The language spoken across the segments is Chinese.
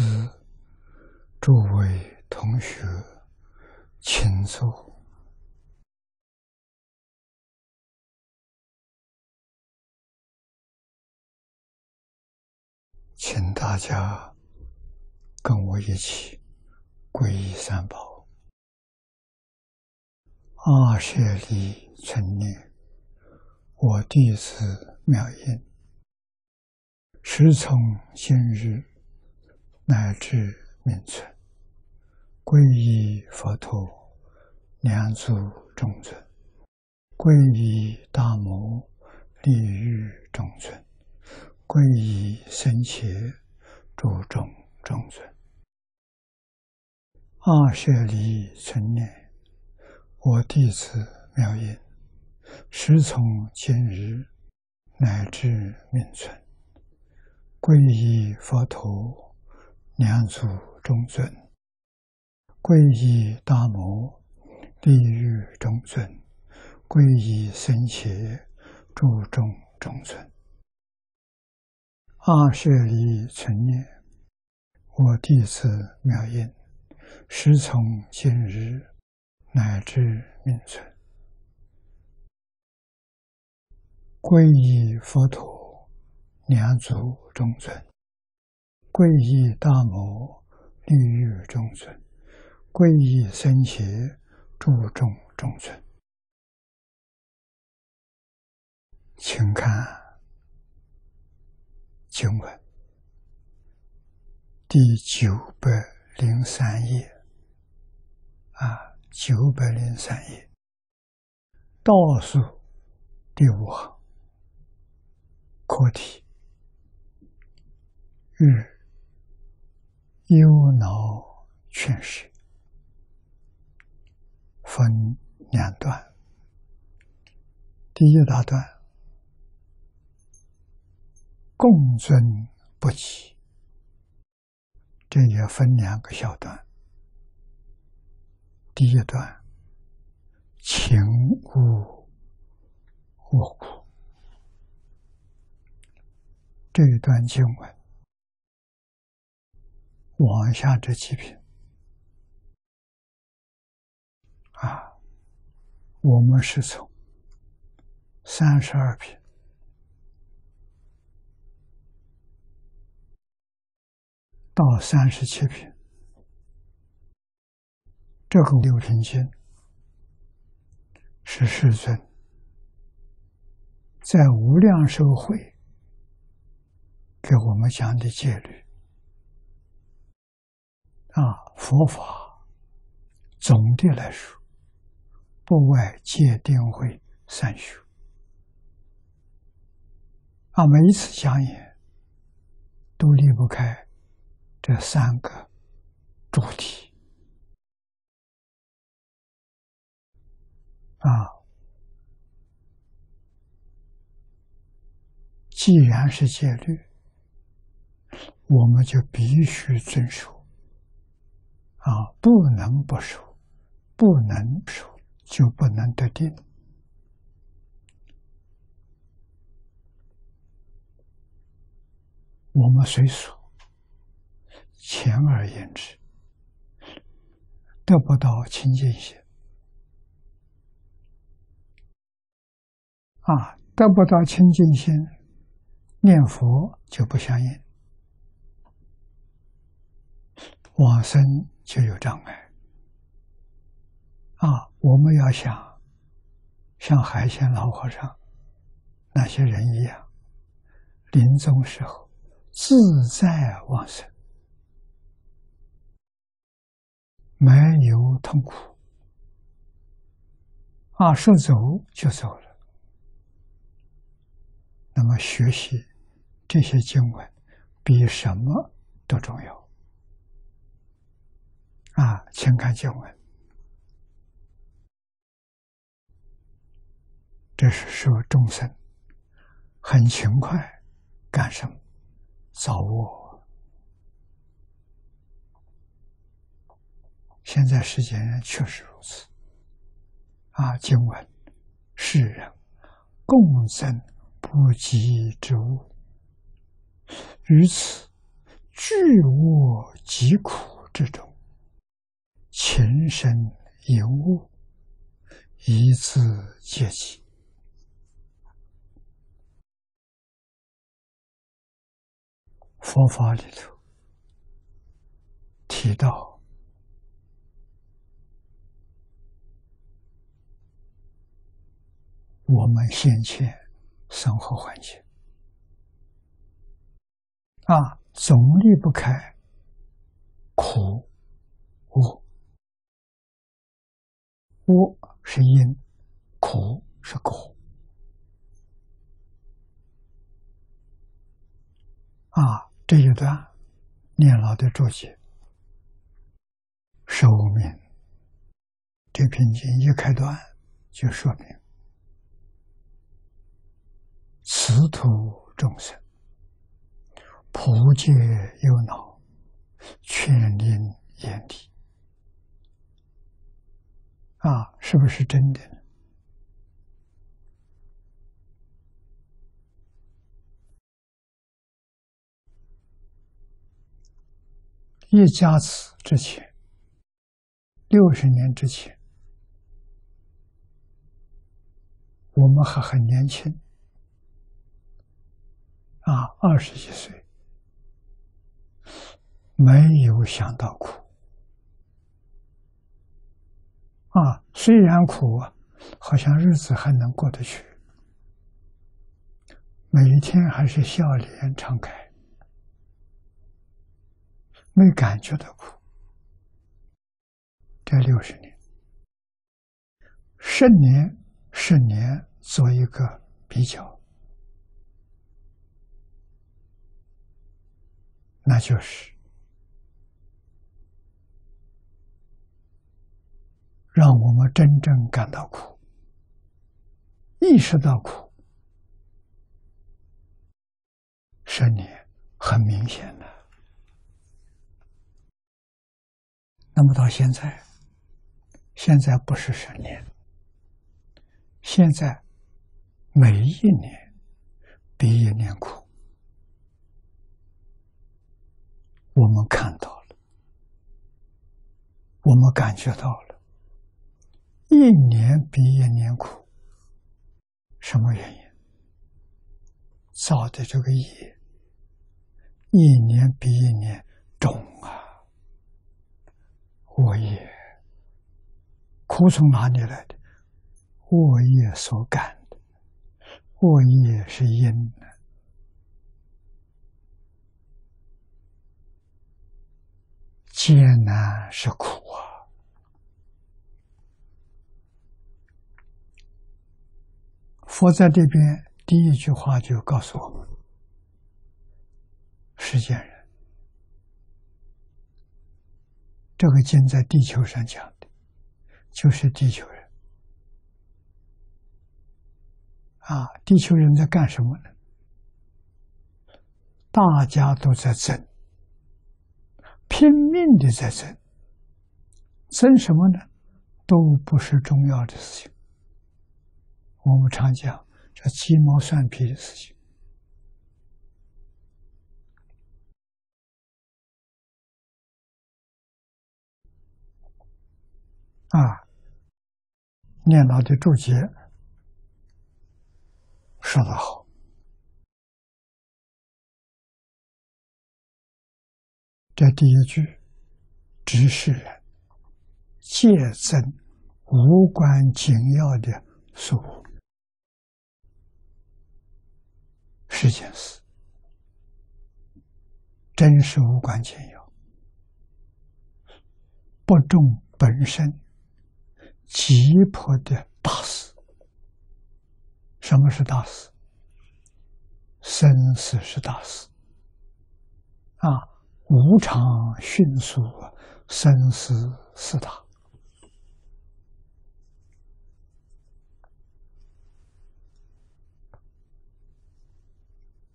是、诸位同学，请坐，请大家跟我一起皈依三宝。阿舍利存念，我弟子妙音，时从今日乃至命存，皈依佛陀，两足众尊；皈依大摩，利欲众尊；皈依僧伽，诸众中尊。阿舍利存念，我弟子妙音，时从今日乃至命存，皈依佛陀，两祖中尊；皈依大摩，地狱中尊；皈依僧伽，诸众中尊。阿舍利存念，我弟子妙音，时从今日乃至命存，皈依佛陀，两足中尊；皈依大摩，利欲中尊；皈依僧伽，诸众中尊。请看经文第九百零三页，啊，九百零三页。倒数第五行课题：日忧恼劝世，分两段。第一大段。共尊不起，这也分两个小段。第一段，情无我苦，这一段经文往下这几品。啊，我们是从三十二品。到三十七品，这个六品经是世尊在无量寿会给我们讲的戒律。啊，佛法总的来说，不外戒定慧三修啊，每一次讲演都离不开。这三个主题啊，既然是戒律，我们就必须遵守啊，不能不守，不能守就不能得定。我们随俗。浅而言之，得不到清净心啊，得不到清净心，念佛就不相应，往生就有障碍啊！我们要想像海鲜老和尚那些人一样，临终时候自在往生。没有痛苦啊，说走就走了。那么学习这些经文，比什么都重要啊！请看经文，这是说众生很勤快，干什么？早卧。现在世间人确实如此，啊！经文，世人共生不及之物，于此巨恶疾苦之中，情深有悟，一字皆起。佛法里头提到，我们先前生活环境啊，总离不开苦、恶。恶是因，苦是果。啊。这一段念老的注解，寿命这篇经一开端就说明，此土众生普皆有脑，全临眼底。啊，是不是真的？一家子之前，六十年之前，我们还很年轻，啊，二十几岁，没有想到苦，啊，虽然苦，好像日子还能过得去，每一天还是笑脸常开。没感觉到苦，这六十年，十年、十年做一个比较，那就是让我们真正感到苦，意识到苦，十年很明显的。那么到现在，现在不是十年，现在每一年比一年苦，我们看到了，我们感觉到了，一年比一年苦，什么原因？造的这个业，一年比一年重啊。恶业苦从哪里来的？恶业所感的，恶业是因，艰难是苦啊！佛在这边第一句话就告诉我们：世间人。这个经在地球上讲的，就是地球人啊！地球人在干什么呢？大家都在争，拼命的在争，争什么呢？都不是重要的事情。我们常讲这鸡毛蒜皮的事情。啊，念老的注解说得好，这第一句，指示人戒增无关紧要的事物，是件事，真是无关紧要，不重本身。急迫的大事，什么是大事？生死是大事啊！无常迅速，生死是大。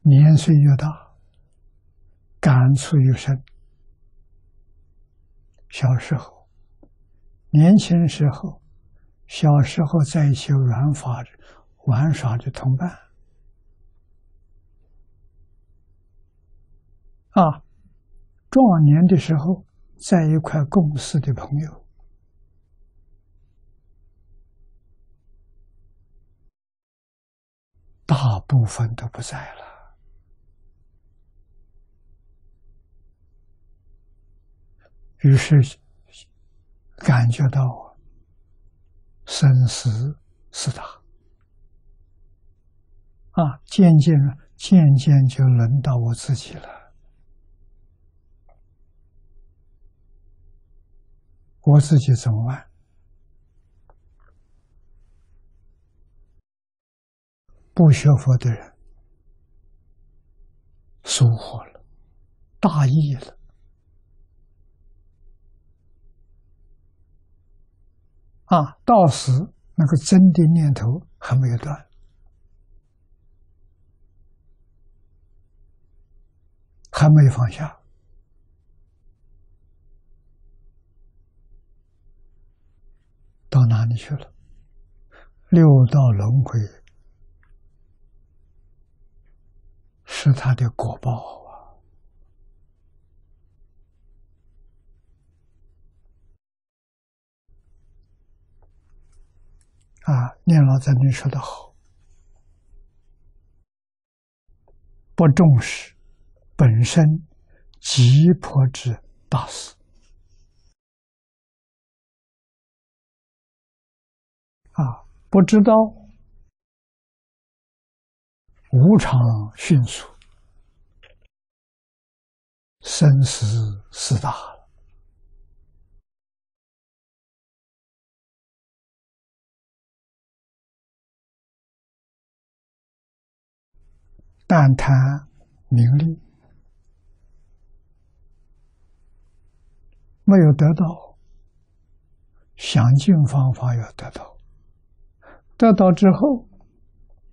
年岁越大，感触越深。小时候，年轻时候。小时候在一起玩耍、玩耍的同伴啊，壮年的时候在一块共事的朋友，大部分都不在了，于是感觉到生死四大啊，渐渐渐渐就轮到我自己了。我自己怎么办？不学佛的人疏忽了，大意了啊！到时那个真的念头还没有断，还没放下。到哪里去了？六道轮回是他的果报啊！念老在那说的好，不重视本身急迫之大事。啊，不知道无常迅速，生死事大但谈名利，没有得到，想尽方法要得到。得到之后，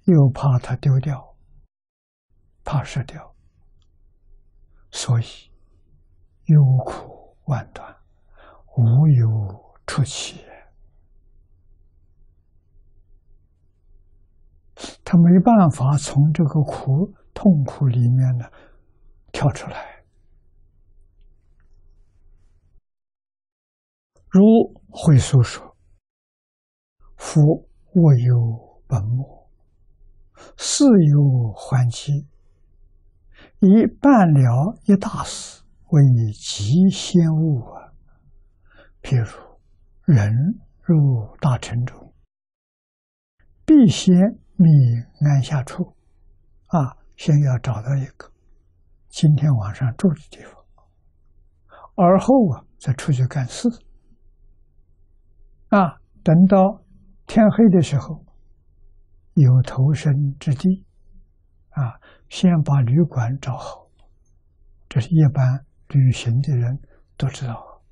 又怕他丢掉，怕失掉，所以忧苦万端，无有出期。他没办法从这个苦痛苦里面呢跳出来。如会所说：“夫。”我有本末，事有还期，以办了一大事为你急先物啊。譬如人入大城中，必先觅安下处啊，先要找到一个今天晚上住的地方，而后啊再出去干事啊，等到。天黑的时候，有投身之地，啊，先把旅馆找好。这是一般旅行的人都知道。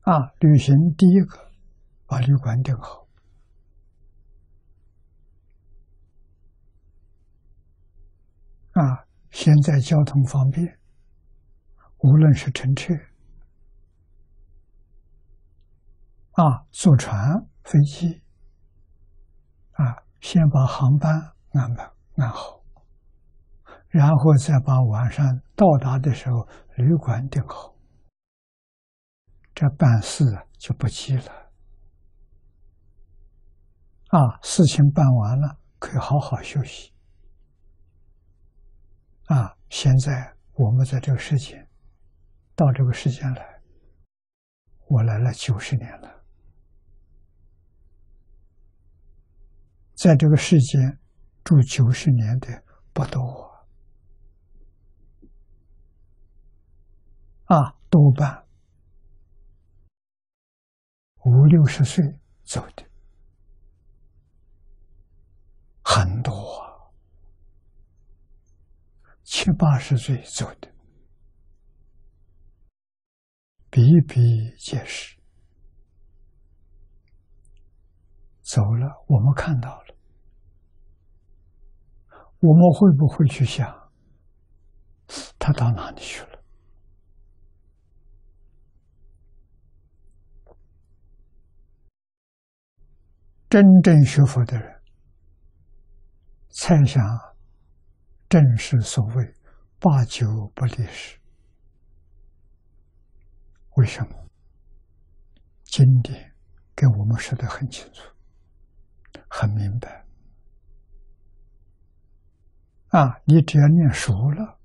啊，旅行第一个把旅馆订好。啊，现在交通方便，无论是乘车。啊，坐船、飞机，啊，先把航班安排安好，然后再把晚上到达的时候旅馆订好，这办事就不急了。啊，事情办完了，可以好好休息。啊，现在我们在这个世界，到这个世间来，我来了九十年了。在这个世间住九十年的不多啊，多半五六十岁走的很多，七八十岁走的比比皆是。走了，我们看到了。我们会不会去想，他到哪里去了？真正学佛的人，猜想正是所谓八九不离十。为什么？经典给我们说的很清楚，很明白。啊，你只要念熟了，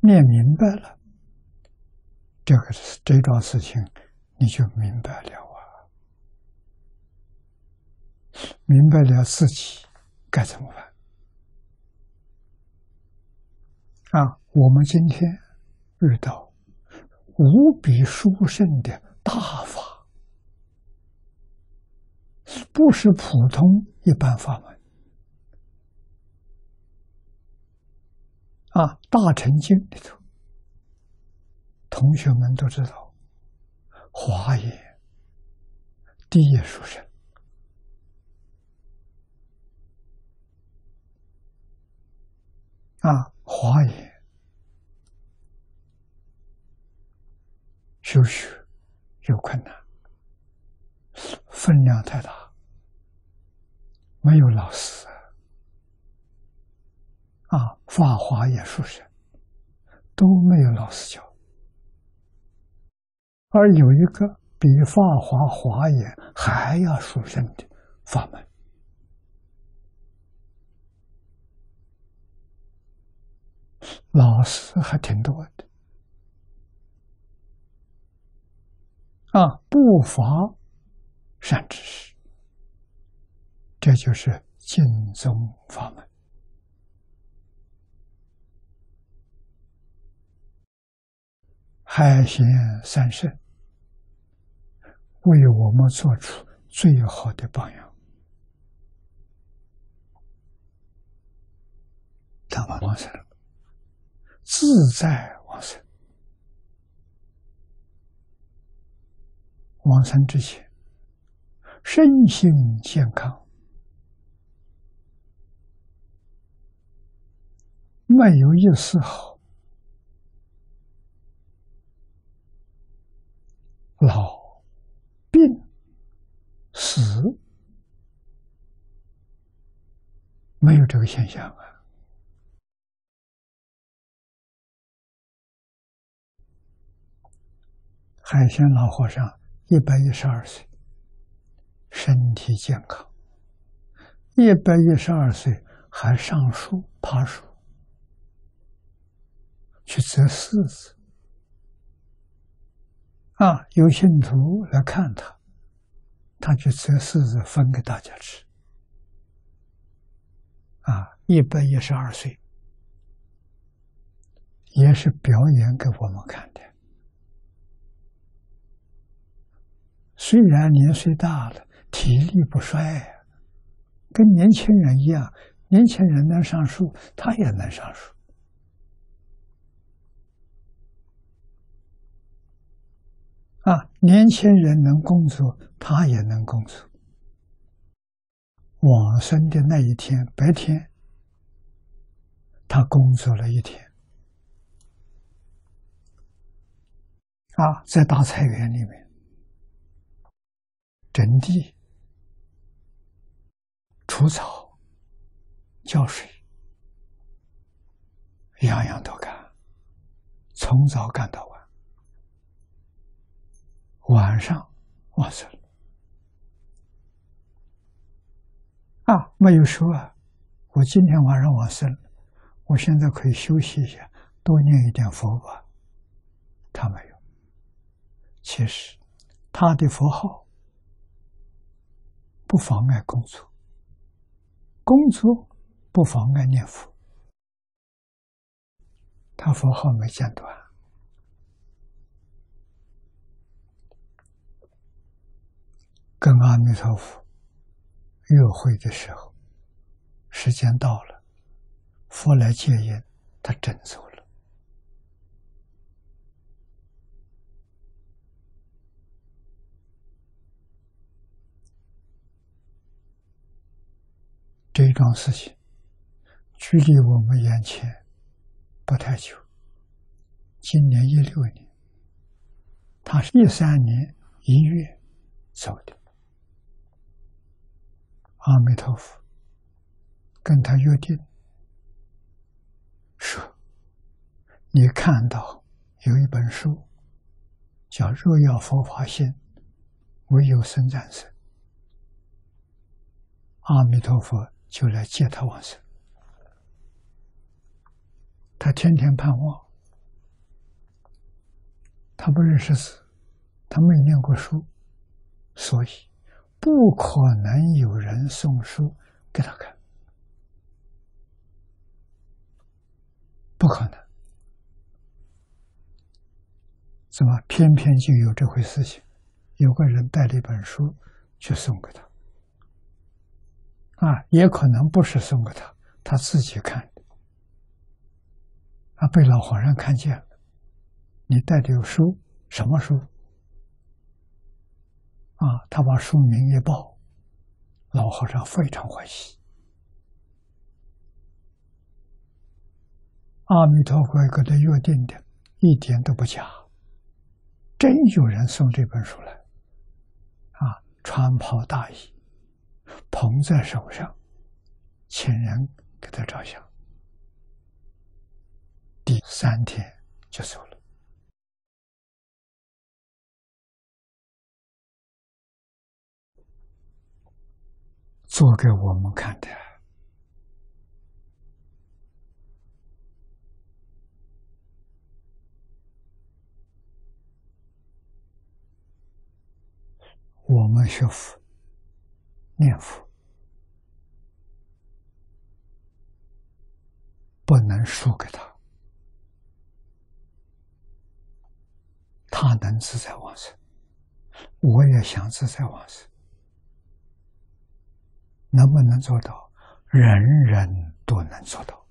念明白了，这个这桩事情你就明白了啊！明白了自己该怎么办？啊，我们今天遇到无比殊胜的大法，不是普通一般法门。啊，《大乘经》里头，同学们都知道，华严第一殊胜啊，华严。修学有困难，分量太大，没有老师。啊，法华也殊胜，都没有老师教，而有一个比法华华严还要殊胜的法门，老师还挺多的。啊，不乏善知识，这就是净宗法门。海贤三圣为我们做出最好的榜样。他们往生，自在往生。往生之前，身心健康，没有一丝毫。老、病、死，没有这个现象啊！海鲜老和尚一百一十二岁，身体健康，一百一十二岁还上树爬树，去择柿子。啊，有信徒来看他，他去择柿子分给大家吃。啊，一百一十二岁，也是表演给我们看的。虽然年岁大了，体力不衰呀，跟年轻人一样，年轻人能上树，他也能上树。啊，年轻人能工作，他也能工作。往生的那一天白天，他工作了一天。啊，在大菜园里面整地、除草、浇水，样样都干，从早干到晚。晚上，往生啊！没有说啊，我今天晚上往生，我现在可以休息一下，多念一点佛吧。他没有。其实，他的佛号不妨碍工作，工作不妨碍念佛，他佛号没间断。跟阿弥陀佛约会的时候，时间到了，佛来接引，他真走了。这桩事情距离我们眼前不太久，今年一六年，他是一三年一月走的。阿弥陀佛，跟他约定，说：“你看到有一本书，叫《若要佛法心，唯有生战胜》，阿弥陀佛就来接他往生。他天天盼望，他不认识字，他没念过书，所以不可能有人送书给他看。”不可能，怎么偏偏就有这回事情？有个人带了一本书去送给他，啊，也可能不是送给他，他自己看的，啊，被老和尚看见了，你带的有书，什么书？啊，他把书名一报，老和尚非常欢喜。阿弥陀佛给他约定的，一点都不假。真有人送这本书来，啊，穿袍大衣，捧在手上，请人给他照相。第三天就走了，做给我们看的。我们学佛、念佛，不能输给他。他能自在往生，我也想自在往生。能不能做到？人人都能做到。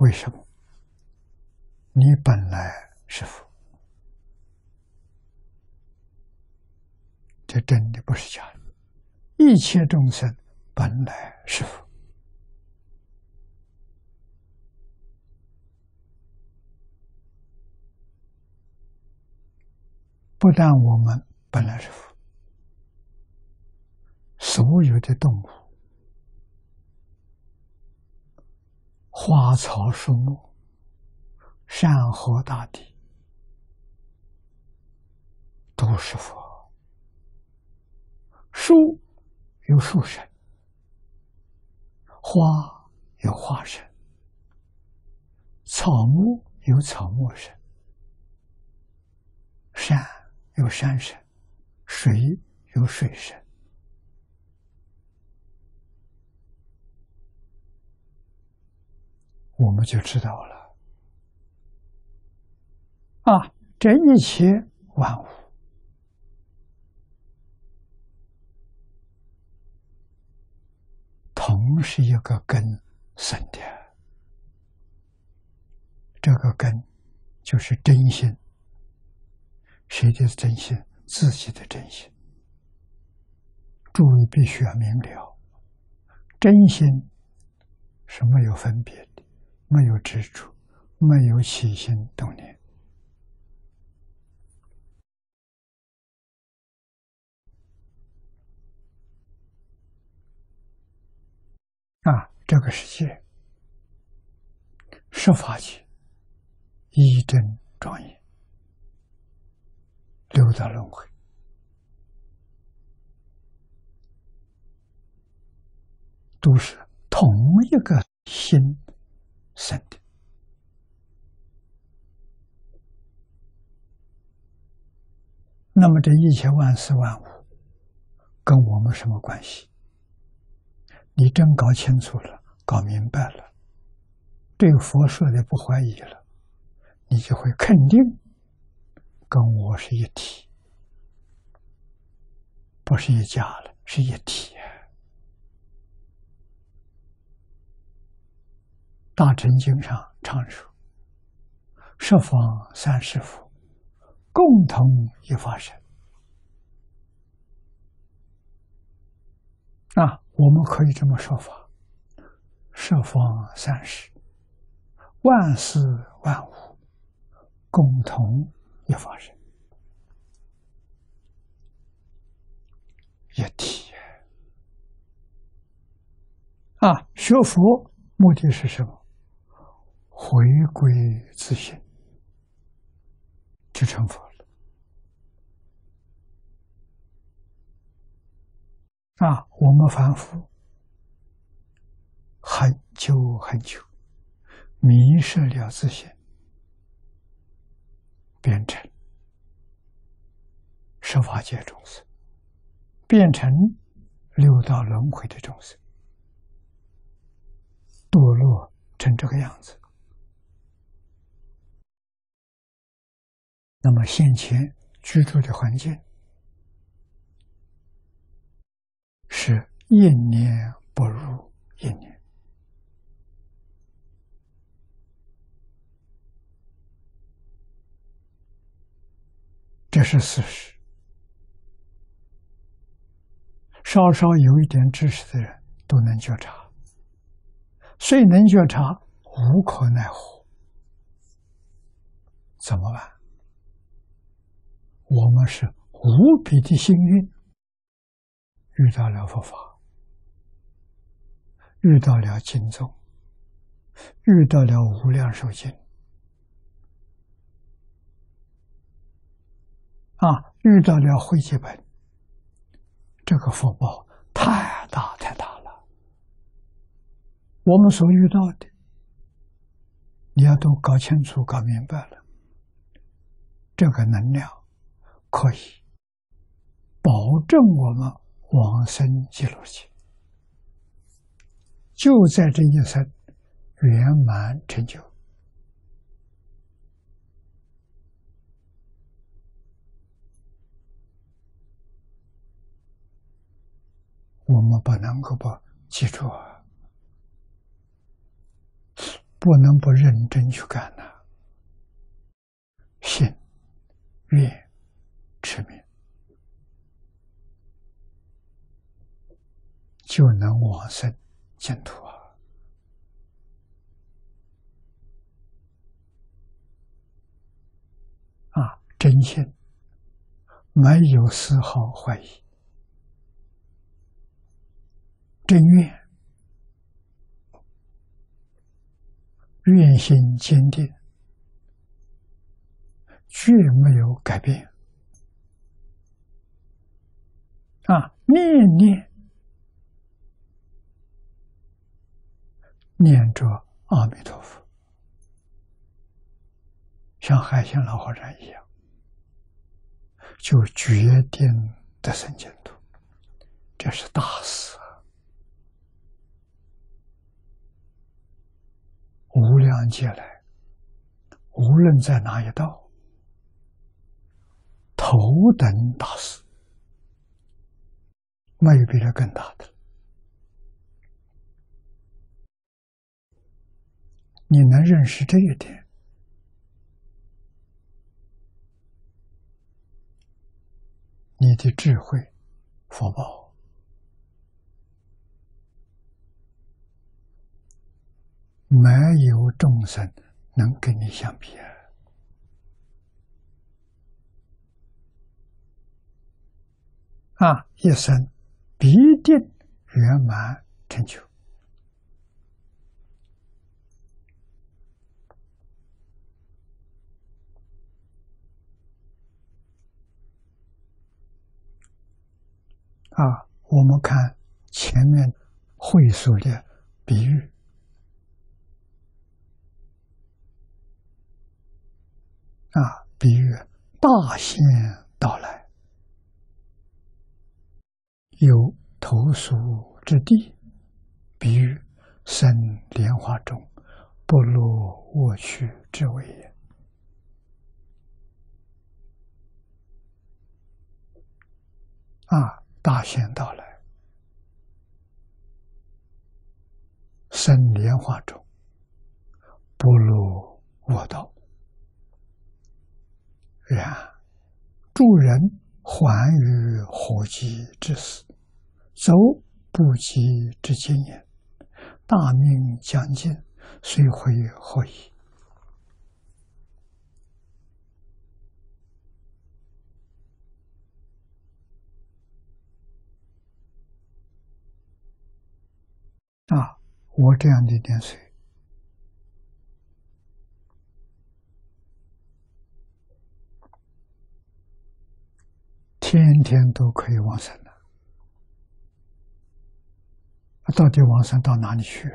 为什么？你本来是佛。这真的不是假的，一切众生本来是佛，不但我们本来是佛，所有的动物、花草树木、山河大地都是佛。树有树神，花有花神，草木有草木神，山有山神，水有水神，我们就知道了。啊，这一切万物。同是一个根生的，这个根就是真心。谁的真心？自己的真心。诸位必须要明了，真心是没有分别的，没有执着，没有起心动念。啊，这个世界，十法界，一真庄严，六道轮回，都是同一个心生的。那么，这一切万事万物，跟我们什么关系？你真搞清楚了，搞明白了，对佛说的不怀疑了，你就会肯定跟我是一体，不是一家了，是一体。大乘经上常说：“十方三世佛，共同一法身。”啊。我们可以这么说法：十方三世，万事万物，共同一法身，一体。啊，学佛目的是什么？回归自信，就成佛了。啊，我们凡夫很久很久迷失了自信，变成十法界众生，变成六道轮回的众生。堕落成这个样子，那么现前居住的环境是一年不如一年，这是事实。稍稍有一点知识的人都能觉察。谁能觉察，无可奈何，怎么办？我们是无比的幸运，遇到了佛法，遇到了经宗，遇到了无量寿经，啊，遇到了会集本，这个福报太大太大了。我们所遇到的，你要都搞清楚、搞明白了，这个能量可以保证我们往生极乐去，就在这一生圆满成就。我们不能够不记住啊！不能不认真去干呐！信、愿、持名，就能往生净土啊！啊，真心，没有丝毫怀疑，真愿。愿心坚定，绝没有改变。啊，念念念着阿弥陀佛，像海鲜老和尚一样，就决定得生净土，这是大事啊。无量劫来，无论在哪一道，头等大事，没有比这更大的了。你能认识这一点，你的智慧、福报。没有众生能跟你相比啊！一生必定圆满成就啊！我们看前面会所的比喻。啊，比喻大限到来，有投宿之地；比喻生莲花中，不落卧去之位也。啊，大限到来，生莲花中，不落卧道。然助人还于火急之死，走不及之经验，大命将尽，虽回何矣？啊！我这样的年岁，天天都可以往生了。到底往生到哪里去？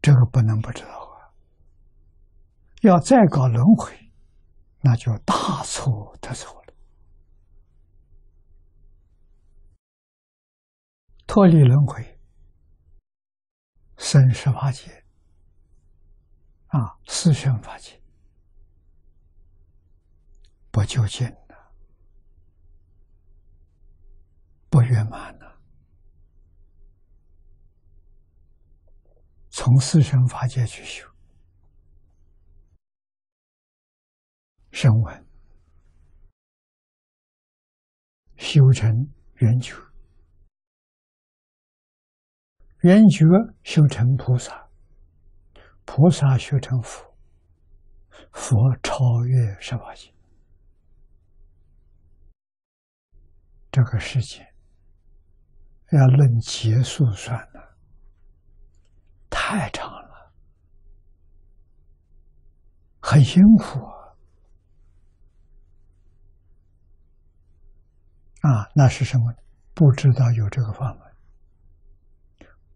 这个不能不知道啊！要再搞轮回，那就大错特错脱离轮回，生十法界啊，四生法界不究竟的，不圆满的。从四生法界去修，声闻修成圆觉，圆觉修成菩萨，菩萨修成佛，佛超越十八界，这个世界要论劫数算了。太长了，很辛苦啊！啊，那是什么？不知道有这个方法，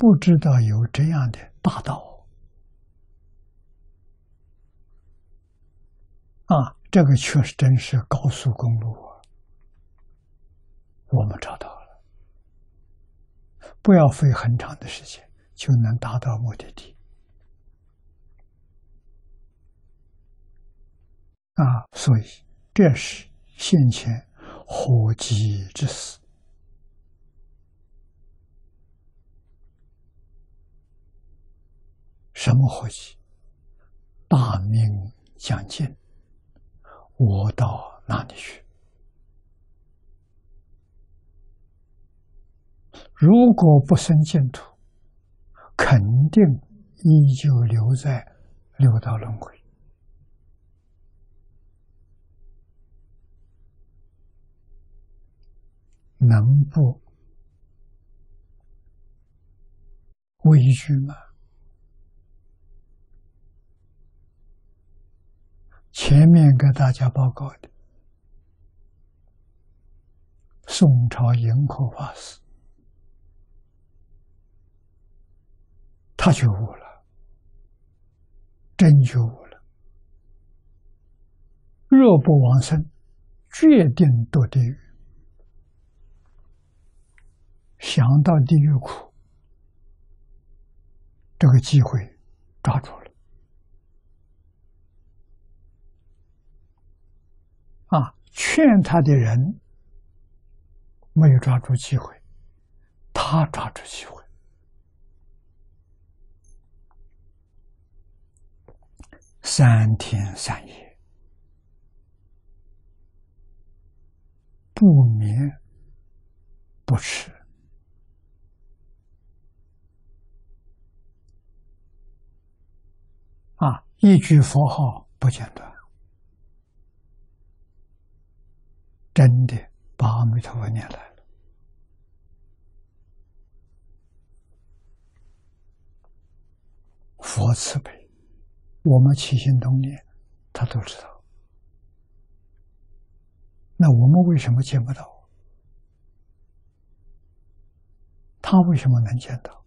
不知道有这样的大道啊！这个确实真是高速公路啊！我们找到了，不要费很长的时间。就能达到目的地啊！所以这是先前火急之死。什么火气？大明将近，我到哪里去？如果不生净土。肯定依旧留在六道轮回，能不畏惧吗？前面给大家报告的宋朝盈科法师。他觉悟了，真觉悟了。若不往生，决定堕地狱。想到地狱苦，这个机会抓住了。啊，劝他的人没有抓住机会，他抓住机会。三天三夜不眠不吃啊，一句佛号不间断，真的把阿弥陀佛念来了，佛慈悲。我们起心动念，他都知道。那我们为什么见不到？他为什么能见到？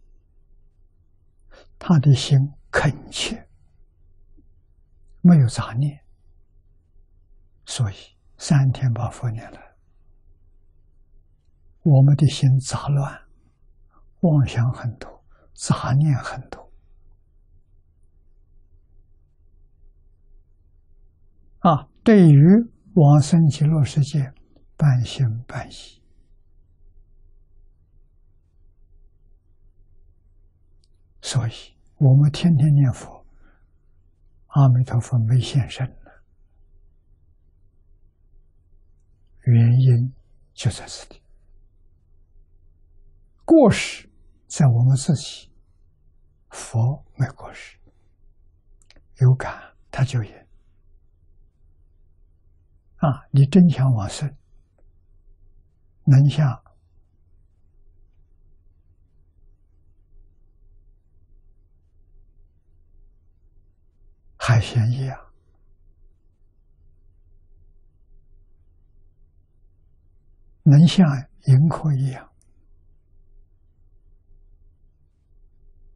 他的心恳切，没有杂念，所以三天把佛念了。我们的心杂乱，妄想很多，杂念很多。啊，对于往生极乐世界，半信半疑，所以我们天天念佛，阿弥陀佛没现身原因就在此地。过失在我们自己，佛没过失，有感他就有。啊，你真想往生，能像海鲜一样。能像银河一样，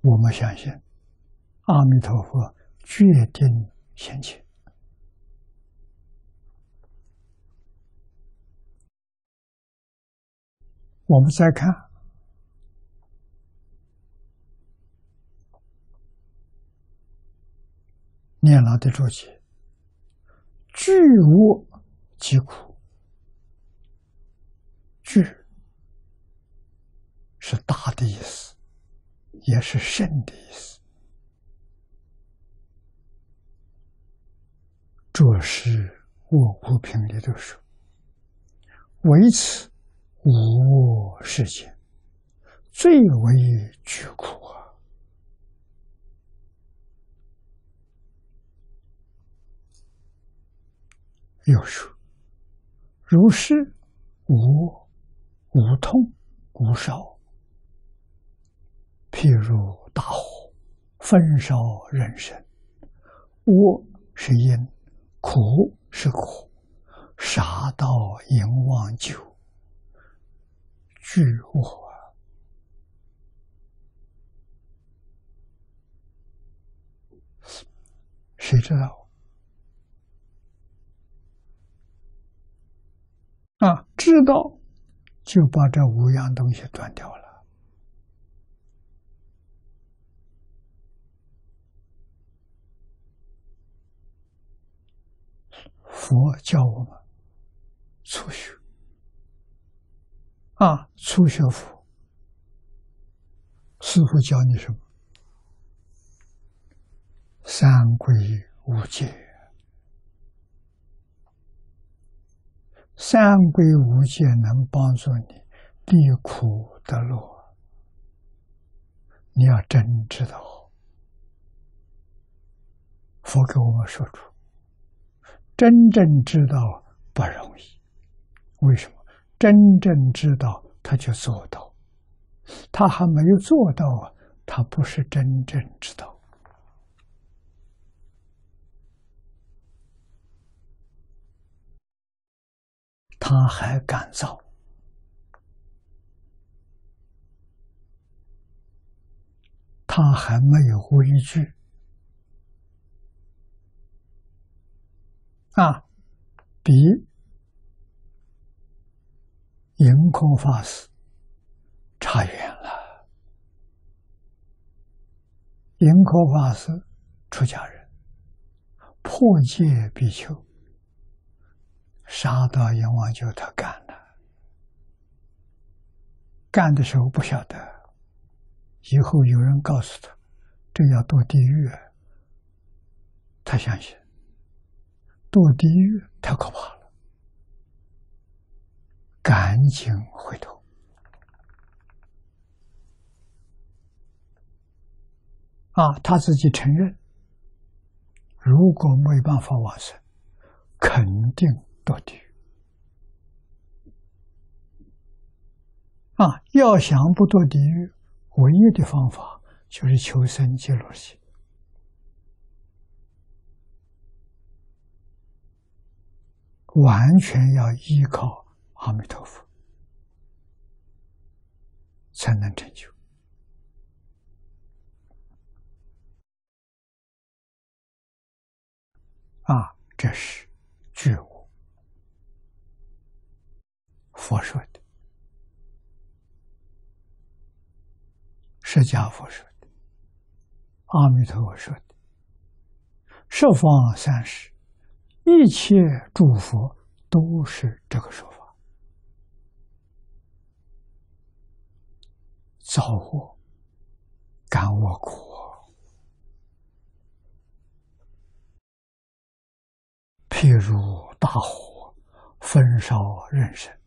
我们相信阿弥陀佛决定现前。我们再看。念老的注解：“具无即苦，具是大的意思，也是甚的意思。这是我无品里头说，为此无我世界最为具苦啊。”又说：“如是无无痛无烧，譬如大火焚烧人身，我是因，苦是苦，杀到阎王酒，俱我。谁知道？”啊，知道就把这五样东西断掉了。佛教我们初学啊，初学佛，师傅教你什么？三归五戒。三归五戒能帮助你离苦得乐，你要真知道。佛给我们说出，真正知道不容易。为什么？真正知道他就做到，他还没有做到啊，他不是真正知道。他还敢造，他还没有畏惧啊，比盈空法师差远了。盈空法师出家人，破戒比丘。杀到阎王就他干了，干的时候不晓得，以后有人告诉他，这要堕地狱，他相信，堕地狱太可怕了，赶紧回头，啊，他自己承认，如果没办法往生，肯定。堕地狱啊！要想不堕地狱，唯一的方法就是求生极乐世，完全要依靠阿弥陀佛才能成就啊！这是觉悟。佛说的，释迦佛说的，阿弥陀佛说的，十方三世一切诸佛都是这个说法。造我，感我苦，譬如大火焚烧人身。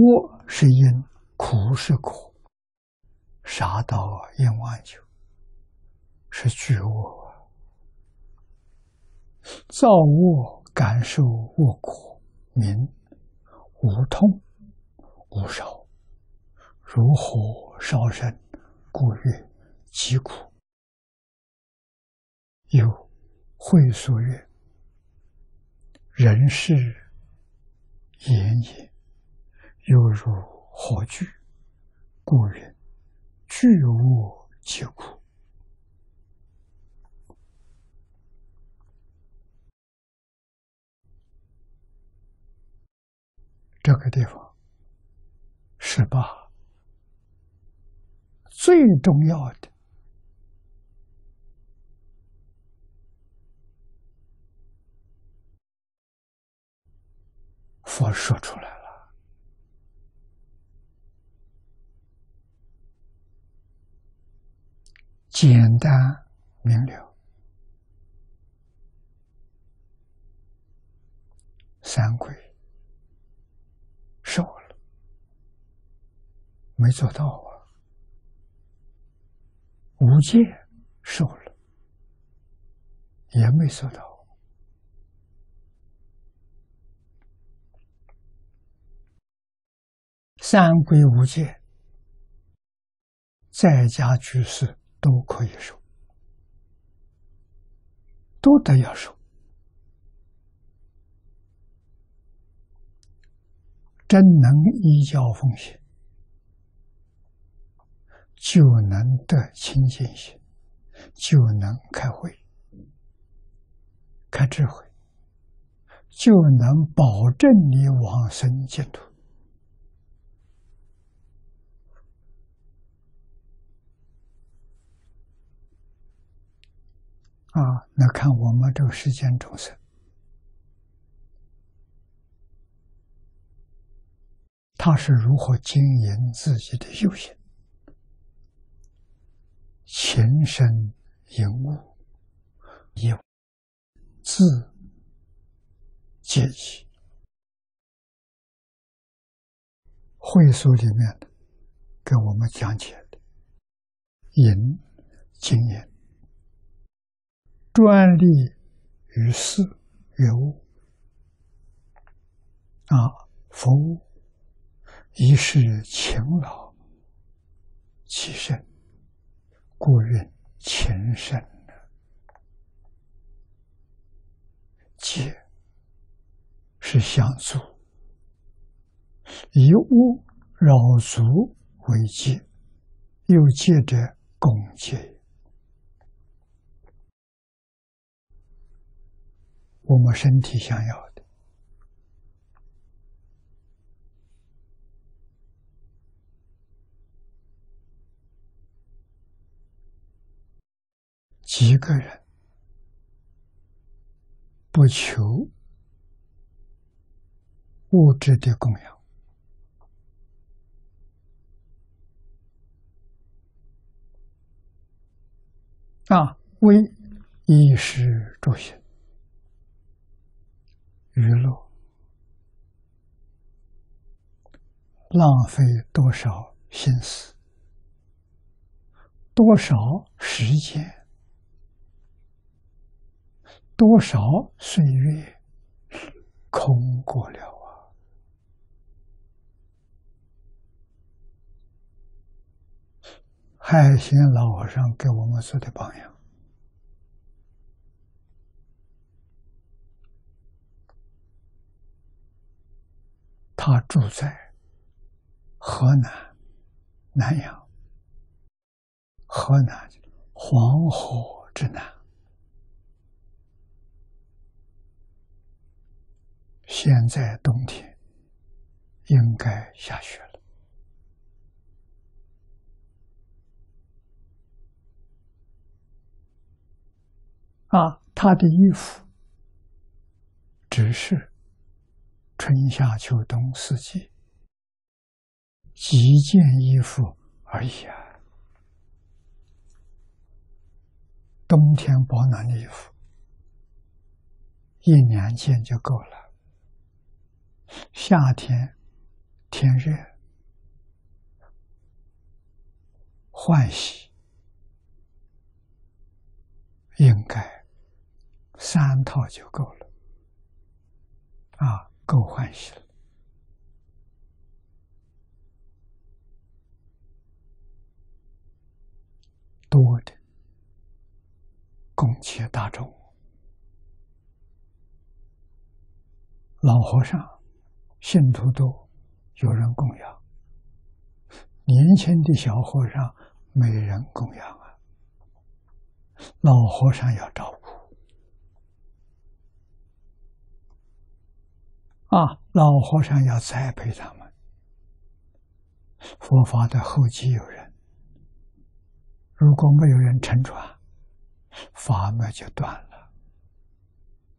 我是因，苦是苦，杀到阎王酒是觉悟，造恶感受恶苦，名无痛无烧，如火烧身，故曰疾苦。有会所曰：“人世言也，犹如火炬，故曰：炬无其苦。”这个地方是把最重要的。佛说出来简单明了，三归受了，没做到啊；无戒受了，也没做到。三归无戒，在家居士都可以受，都得要受。真能依教奉行，就能得清净心，就能开慧、开智慧，就能保证你往生净土。啊，那看我们这个世间众生，他是如何经营自己的修行？情深隐悟，有自解己。会所里面的给我们讲解的隐经验。专利于事于物啊，服务一是勤劳其身，故曰勤身。戒是相足，以物扰足为戒，又戒者共戒。我们身体想要的几个人不求物质的供养啊，为衣食住行。娱乐浪费多少心思，多少时间，多少岁月空过了啊！海贤老和尚给我们做的榜样。他住在河南南阳，河南黄河之南。现在冬天应该下雪了啊！他的衣服只是。春夏秋冬四季，几件衣服而已啊！冬天保暖的衣服一两件就够了。夏天天热，换洗应该三套就够了啊！够欢喜了，多的供给大众。老和尚信徒多，有人供养；年轻的小和尚没人供养啊。老和尚要照顾啊，老和尚要栽培他们。佛法的后继有人，如果没有人承传，法脉就断了，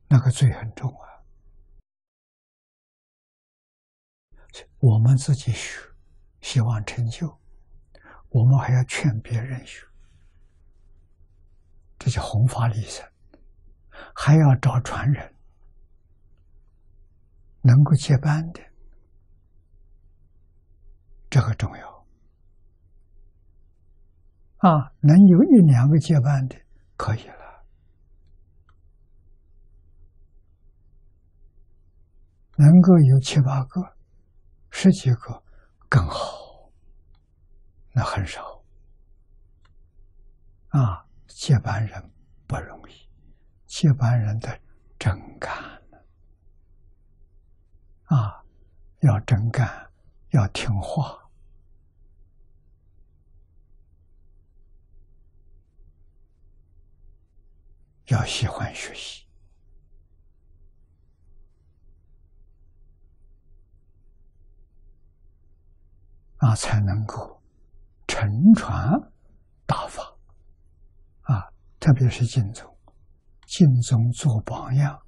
那个罪很重啊。我们自己学，希望成就，我们还要劝别人学，这叫弘法利生，还要找传人，能够接班的，这个重要。啊，能有一两个接班的，可以了，能够有七八个。十几个更好，那很少啊！接班人不容易，接班人的真干啊，要真干，要听话，要喜欢学习。啊，才能够承传大法啊！特别是敬宗，敬宗做榜样，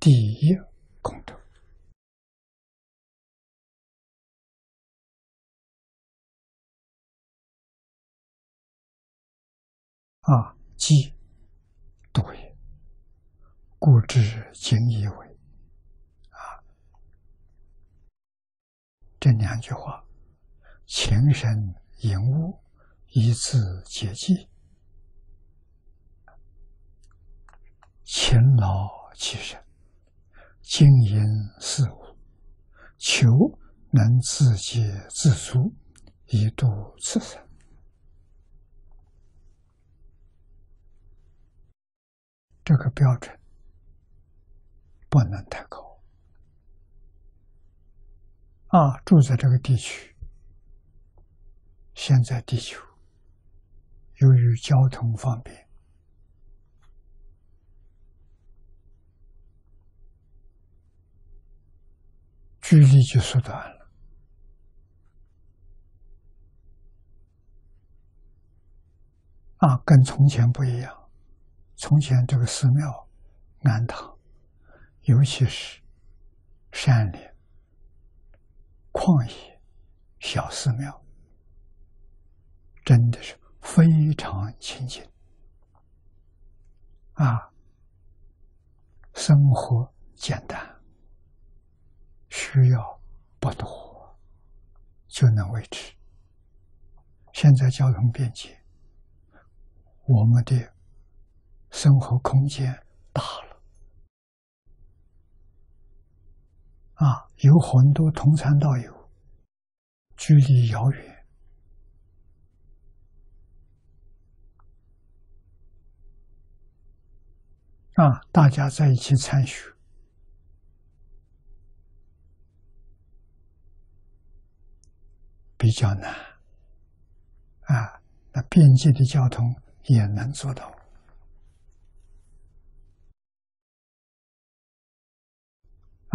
第一功德啊，即多也，故知今以为啊，这两句话。情深隐悟，以自解济；勤劳其身，经营事物，求能自给自足，以度此生。这个标准不能太高啊！住在这个地区。现在地球由于交通方便，距离就缩短了。啊，跟从前不一样。从前这个寺庙、庵堂，尤其是山里、旷野、小寺庙。真的是非常亲近啊！生活简单，需要不多，就能维持。现在交通便捷，我们的生活空间大了啊！有很多同参道友，距离遥远。啊，大家在一起参学比较难啊。那便捷的交通也能做到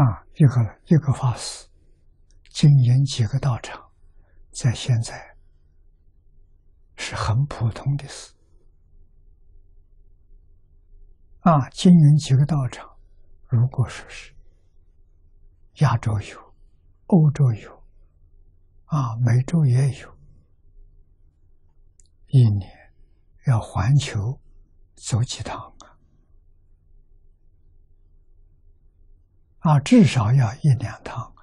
啊。一个一个法师经营几个道场，在现在是很普通的事。啊，经营几个道场，如果说是亚洲有，欧洲有，啊，美洲也有，一年要环球走几趟啊？至少要一两趟。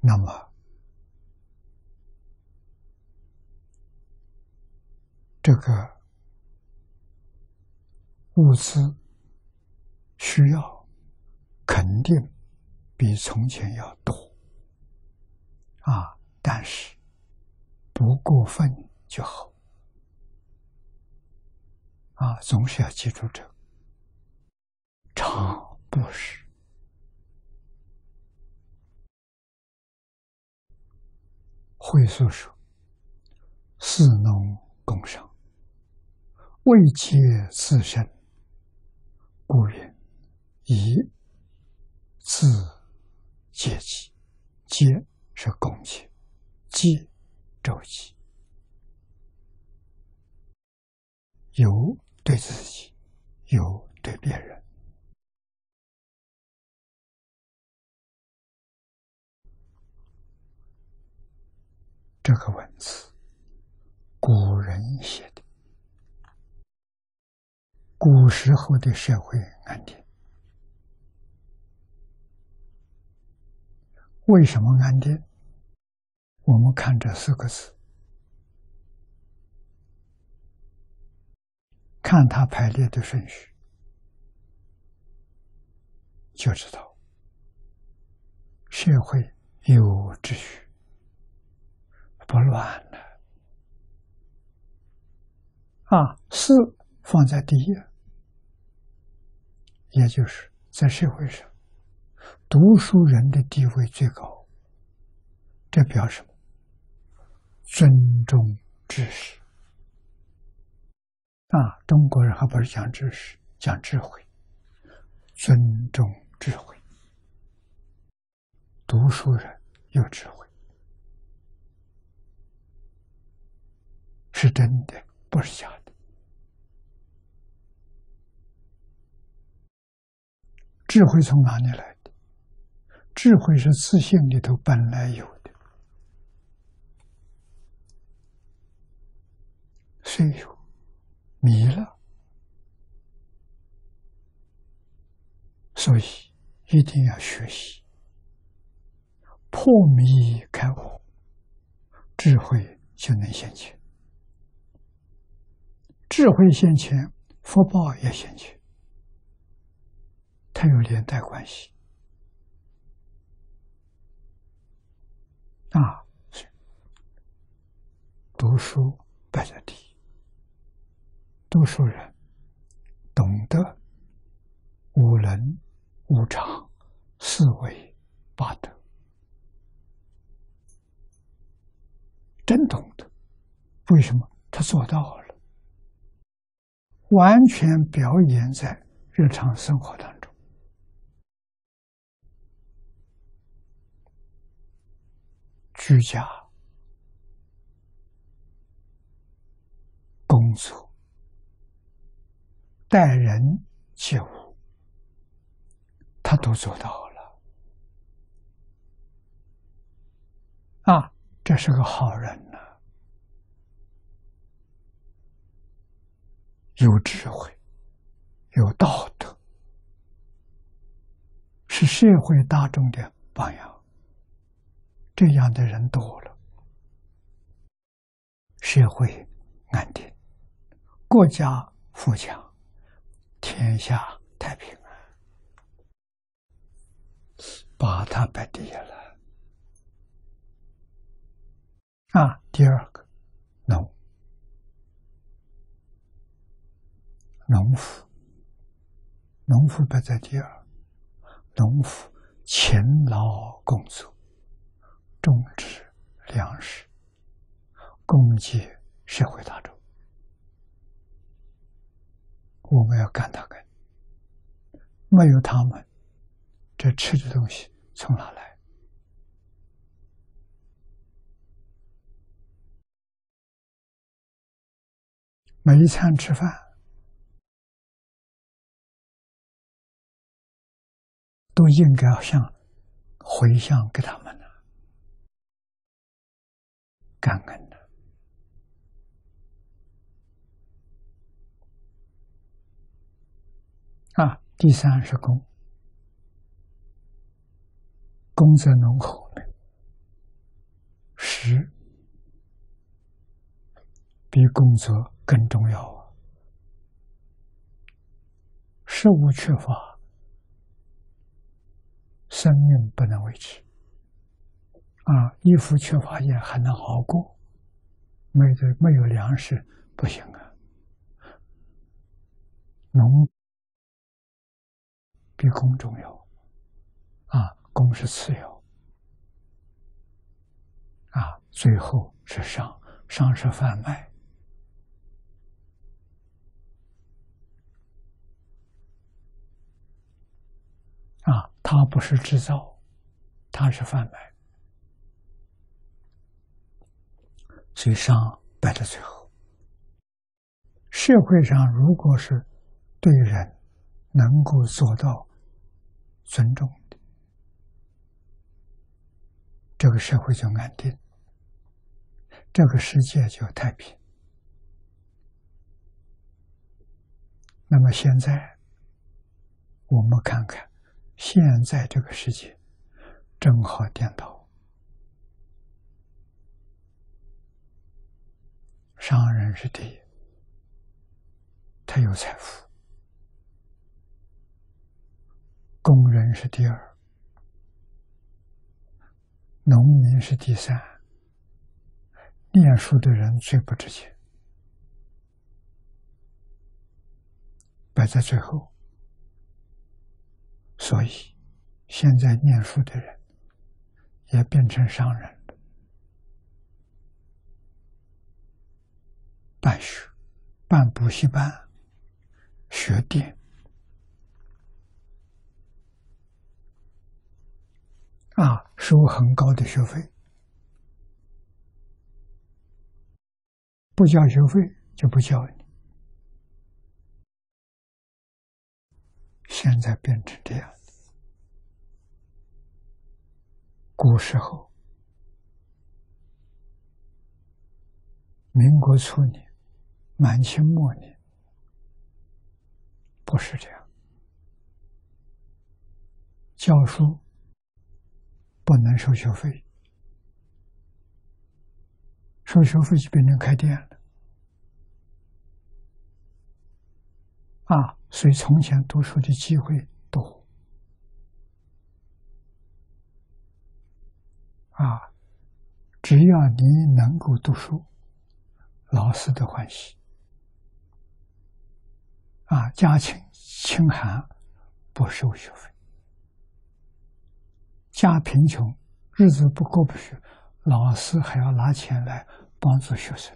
那么。这个物资需要肯定比从前要多啊，但是不过分就好。啊，总是要记住这个常不是。会所说：“四农共商，为皆自身，故曰以自节己。节是共节，节周期，有对自己，有对别人。”这个文字，古人写的，古时候的社会安定。为什么安定？我们看这四个字，看它排列的顺序，就知道社会有秩序。不乱了啊！四放在第一，也就是在社会上，读书人的地位最高。这表示？尊重知识啊！中国人还不是讲知识，讲智慧，尊重智慧，读书人有智慧。是真的，不是假的。智慧从哪里来的？智慧是自信里头本来有的，虽有迷了，所以一定要学习。破迷开悟，智慧就能现前。智慧现前，福报也现前，它有连带关系。啊！读书摆在第一，多数人懂得五伦、五常、四维、八德，真懂得。为什么他做到了？完全表演在日常生活当中，居家、工作、待人接物，他都做到了。啊，这是个好人呐。有智慧，有道德，是社会大众的榜样。这样的人多了，社会安定，国家富强，天下太平啊！把他摆第一了啊！第二个，农。农夫，农夫摆在第二。农夫勤劳工作，种植粮食，供给社会大众。我们要干他干，没有他们，这吃的东西从哪来？每一餐吃饭。都应该向回向给他们的感恩的啊！第三是功，功在浓厚的，食比工作更重要啊！食物缺乏。生命不能维持，啊，衣服缺乏也还能熬过，没有没有粮食不行啊。农比工重要啊，工是次要啊，最后是商，商是贩卖啊，它不是制造，它是贩卖，所以商摆在最后。社会上如果是。对人能够做到尊重的，这个社会就安定，这个世界就太平。那么现在，我们看看，现在这个世界正好颠倒，商人是第一，他有财富。工人是第二，农民是第三，念书的人最不值钱，摆在最后。所以，现在念书的人也变成商人了，办学、办补习班、学店。啊，收很高的学费，不交学费就不教你。现在变成这样古时候，民国初年、满清末年，不是这样，教书。不能收学费，收学费就变成开店了。啊，所以从前读书的机会多，啊，只要你能够读书，老师都欢喜。啊，家清清寒不收学费。家贫穷，日子不过不去，老师还要拿钱来帮助学生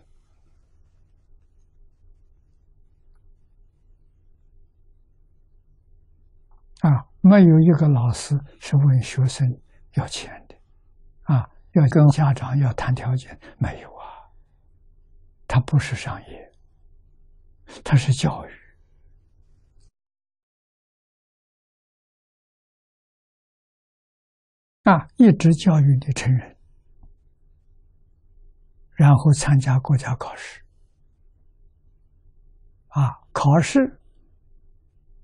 啊！没有一个老师是问学生要钱的啊，要跟家长要谈条件，没有啊。他不是商业，他是教育。啊，一直教育你成人，然后参加国家考试，啊，考试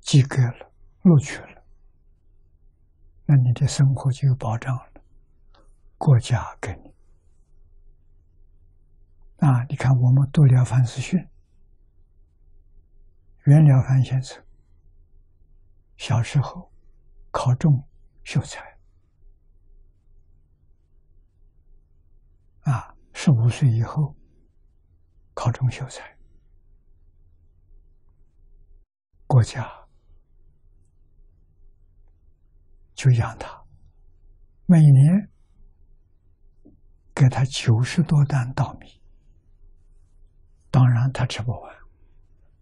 及格了，录取了，那你的生活就有保障了，国家给你。啊，你看我们读了凡四训，袁了凡先生小时候考中秀才。啊，十五岁以后考中秀才，国家就养他，每年给他九十多担稻米。当然他吃不完，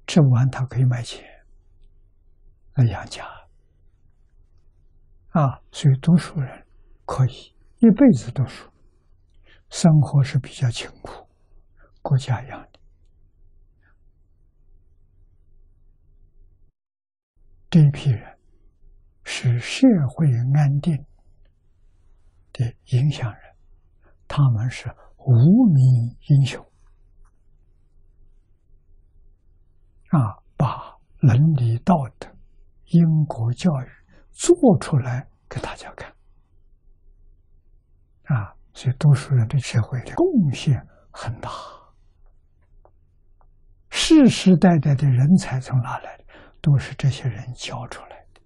吃不完他可以卖钱来养家。啊，所以读书人可以一辈子读书。生活是比较清苦，国家养的这批人是社会安定的影响人，他们是无名英雄啊！把伦理道德、因果教育做出来给大家看啊！所以，多数人对社会的贡献很大。世世代代的人才从哪来的？都是这些人教出来的。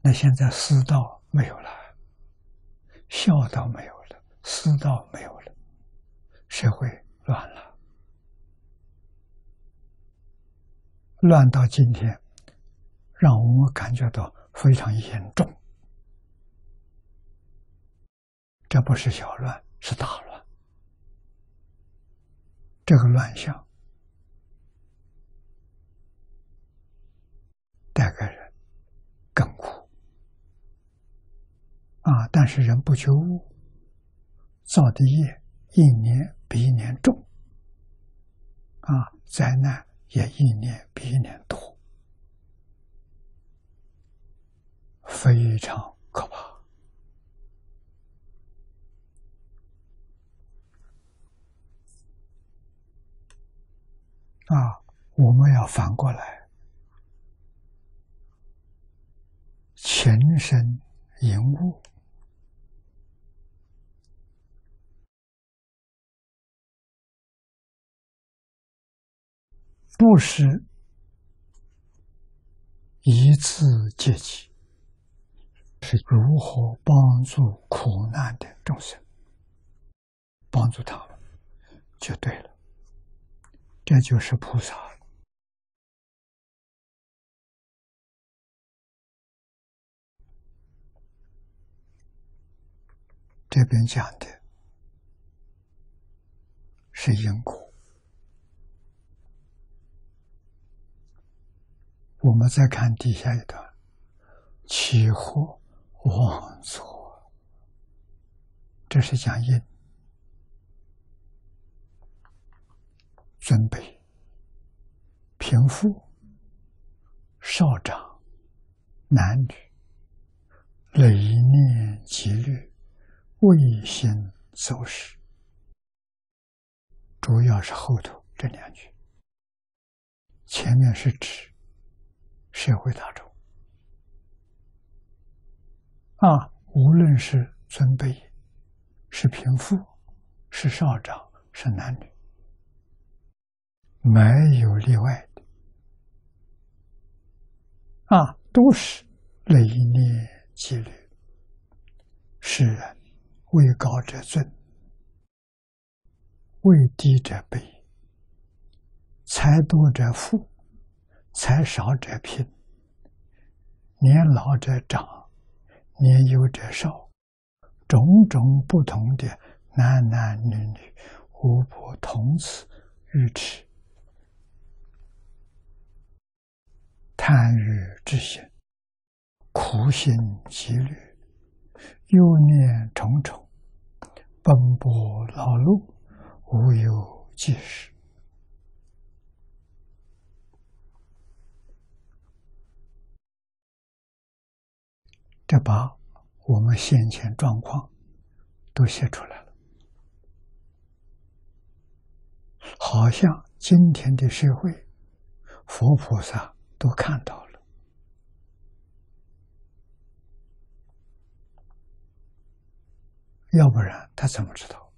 那现在师道没有了，孝道没有了，私道没有了，社会乱了，乱到今天，让我们感觉到非常严重。这不是小乱，是大乱。这个乱象带给人更苦啊！但是人不觉悟，造的业一年比一年重啊，灾难也一年比一年多，非常可怕。啊，我们要反过来，前身引物，不是一次阶级，是如何帮助苦难的众生，帮助他们就对了。这就是菩萨。这边讲的是因果。我们再看底下一段：起惑妄作，这是讲因。尊卑、贫富、少长、男女、累念积虑、未心走失，主要是后头这两句。前面是指社会大众啊，无论是尊卑、是贫富、是少长、是男女。没有例外的啊，都是累念积虑。世人位高者尊，位低者卑，财多者富，财少者贫，年老者长，年幼者少，种种不同的男男女女，无不同此愚痴。贪欲之心，苦心积虑，忧念重重，奔波劳碌，无有计时。这把我们先前状况都写出来了，好像今天的社会，佛菩萨。都看到了，要不然他怎么知道？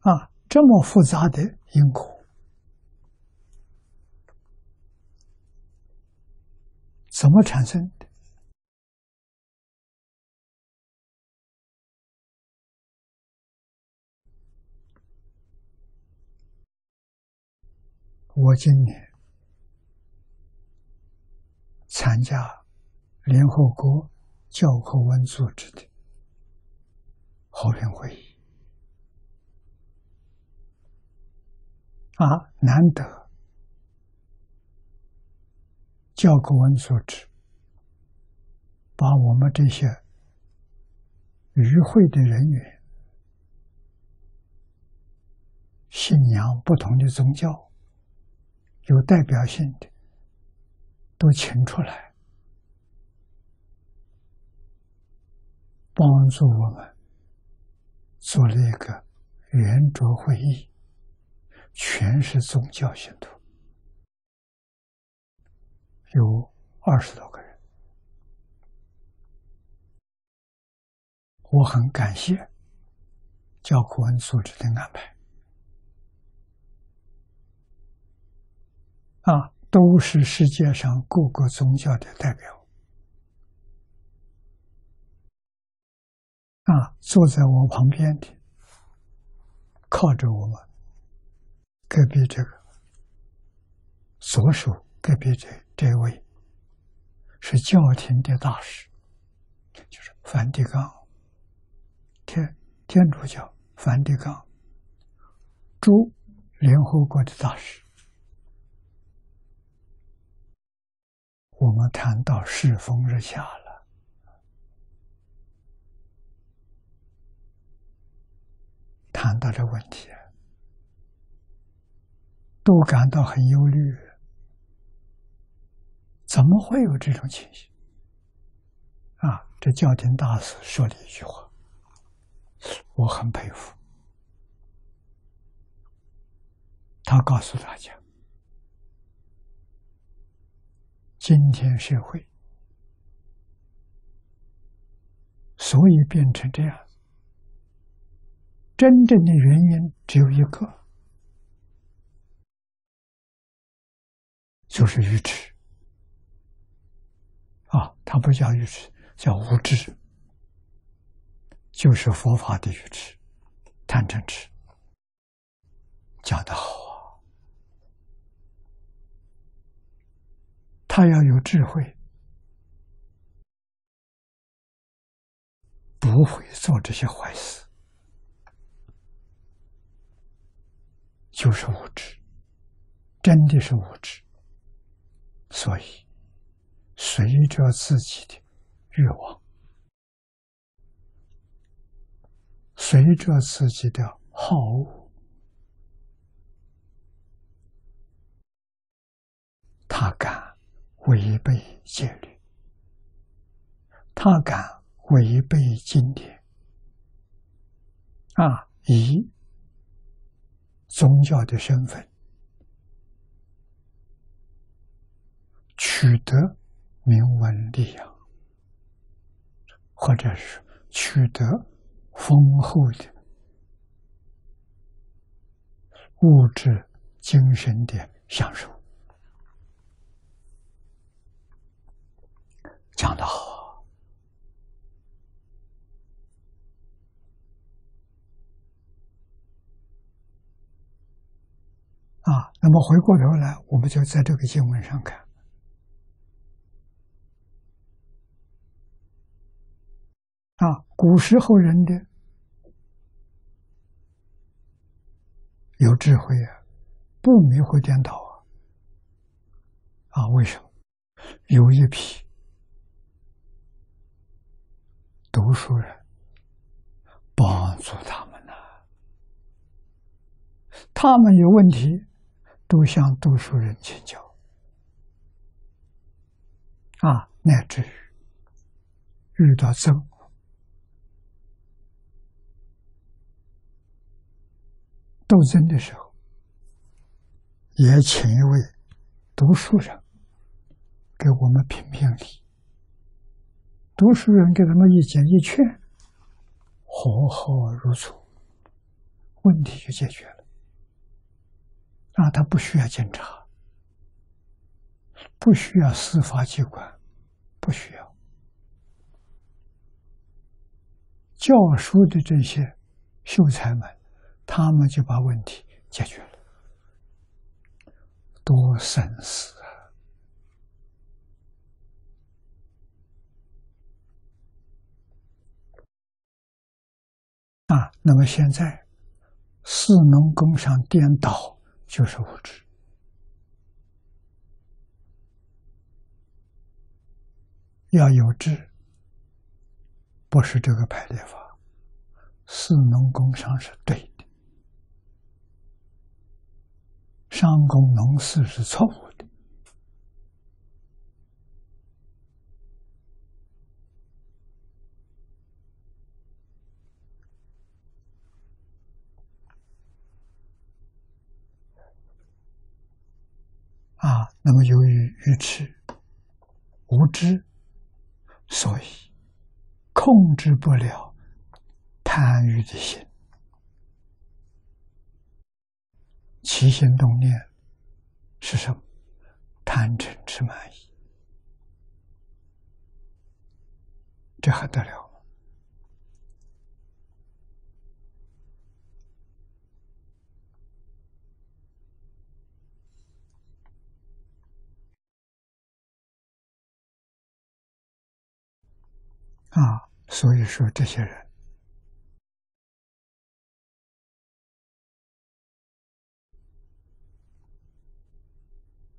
啊，这么复杂的因果，怎么产生？我今年参加联合国教科文组织的和平会议，啊，难得教科文组织把我们这些与会的人员信仰不同的宗教。有代表性的都请出来，帮助我们做了一个圆桌会议，全是宗教信徒，有二十多个人，我很感谢教科文组织的安排。啊，都是世界上各个宗教的代表。啊，坐在我旁边的，靠着我们隔壁这个左手隔壁这这位是教廷的大使，就是梵蒂冈天天主教梵蒂冈驻联合国的大使。我们谈到世风日下了。谈到这问题，都感到很忧虑。怎么会有这种情形？啊，这教廷大师说了一句话，我很佩服。他告诉大家，今天社会所以变成这样。真正的原因只有一个，就是愚痴。啊，它不叫愚痴，叫无知，就是佛法的愚痴、贪嗔痴。讲得好啊！他要有智慧，不会做这些坏事。就是无知，真的是无知，所以随着自己的欲望，随着自己的好恶，他敢违背戒律，他敢违背经典，啊，以。宗教的身份，取得名闻利养，或者是取得丰厚的物质、精神的享受，讲得好。啊，那么回过头来，我们就在这个经文上看，啊，古时候人的有智慧啊，不迷惑颠倒啊，啊，为什么？有一批读书人帮助他们呢？他们有问题。都向读书人请教，啊，乃至于遇到争斗争的时候，也请一位读书人给我们评评理。读书人给他们一讲一劝，和好如初，问题就解决了。啊，他不需要检查，不需要司法机关，不需要。教书的这些秀才们，他们就把问题解决了，多省事。啊！那么现在士农工商颠倒。就是无知，要有智，不是这个排列法，士农工商是对的，商工农事是错误的。那么由于愚痴、无知，所以控制不了贪欲的心，起心动念是什么？贪嗔痴慢疑，这还得了？啊，所以说这些人，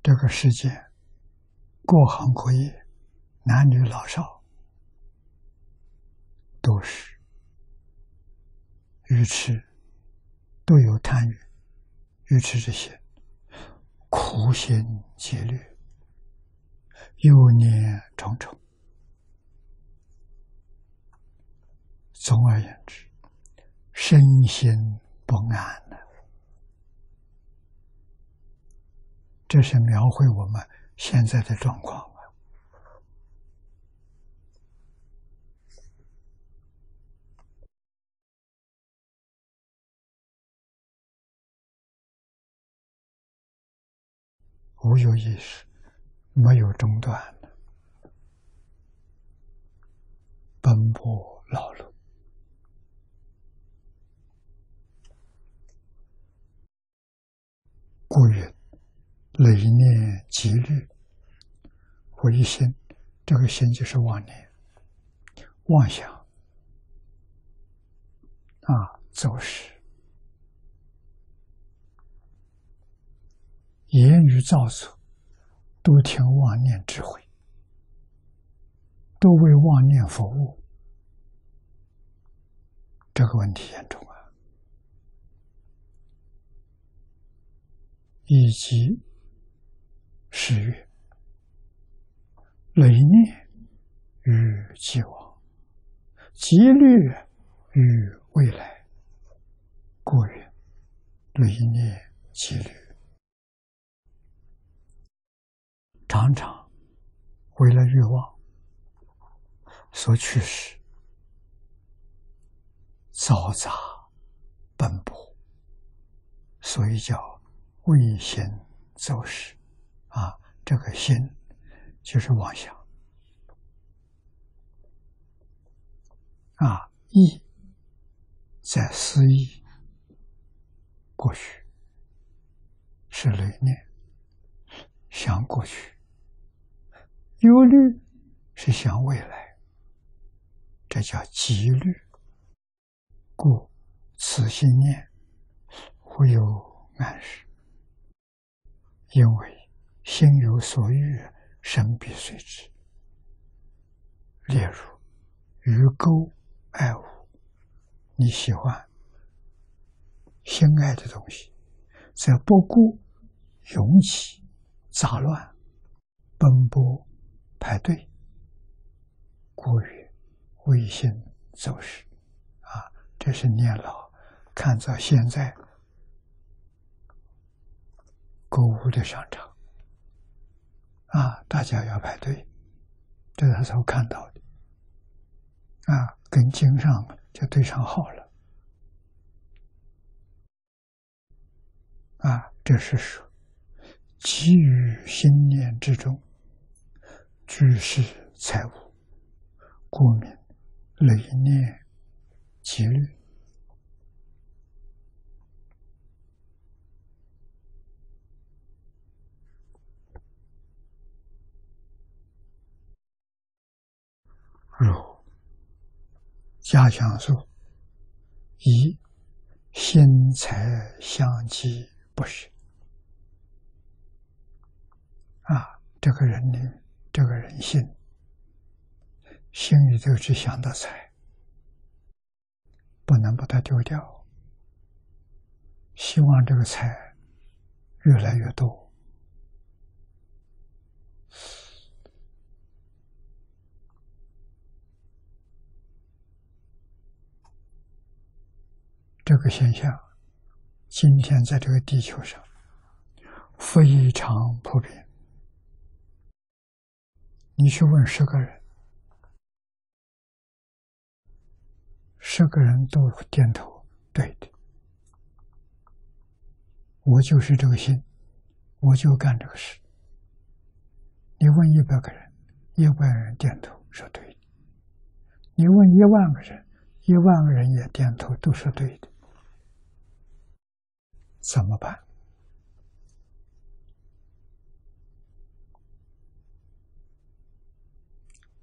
这个世界各行各业，男女老少，都是愚痴，都有贪欲、愚痴这些苦心积虑，幼念重重。总而言之，身心不安呢。这是描绘我们现在的状况啊。无有意识，没有中断的奔波劳碌。故曰：累念积虑，回心。这个心就是妄念、妄想啊，走失，言语造作，都听妄念指挥，都为妄念服务，这个问题严重啊。以及十月，雷念与既往，积虑与未来，过远，雷念积虑，常常为了欲望所驱使，嘈杂奔波，所以叫。为心做事，啊，这个心就是妄想，啊，意在思意过去是累念，想过去；忧虑是想未来，这叫积虑。故此心念会有暗示。因为心有所欲，身必随之。例如，鱼钩爱物，你喜欢心爱的东西，则不顾拥挤、杂乱、奔波、排队，过于危心走失啊！这是年老看着现在。购物的商场啊，大家要排队，这是时候看到的啊，跟经上就对上号了啊。这是说，基于心念之中，居士财物，故名累念积虑。如加强说，一心财相继不是啊，这个人呢，这个人心心里头只想到财，不能把它丢掉，希望这个财越来越多。这个现象，今天在这个地球上非常普遍。你去问十个人，十个人都点头，对的。我就是这个心，我就干这个事。你问一百个人，一百人点头是对的；你问一万个人，一万个人也点头都是对的。怎么办？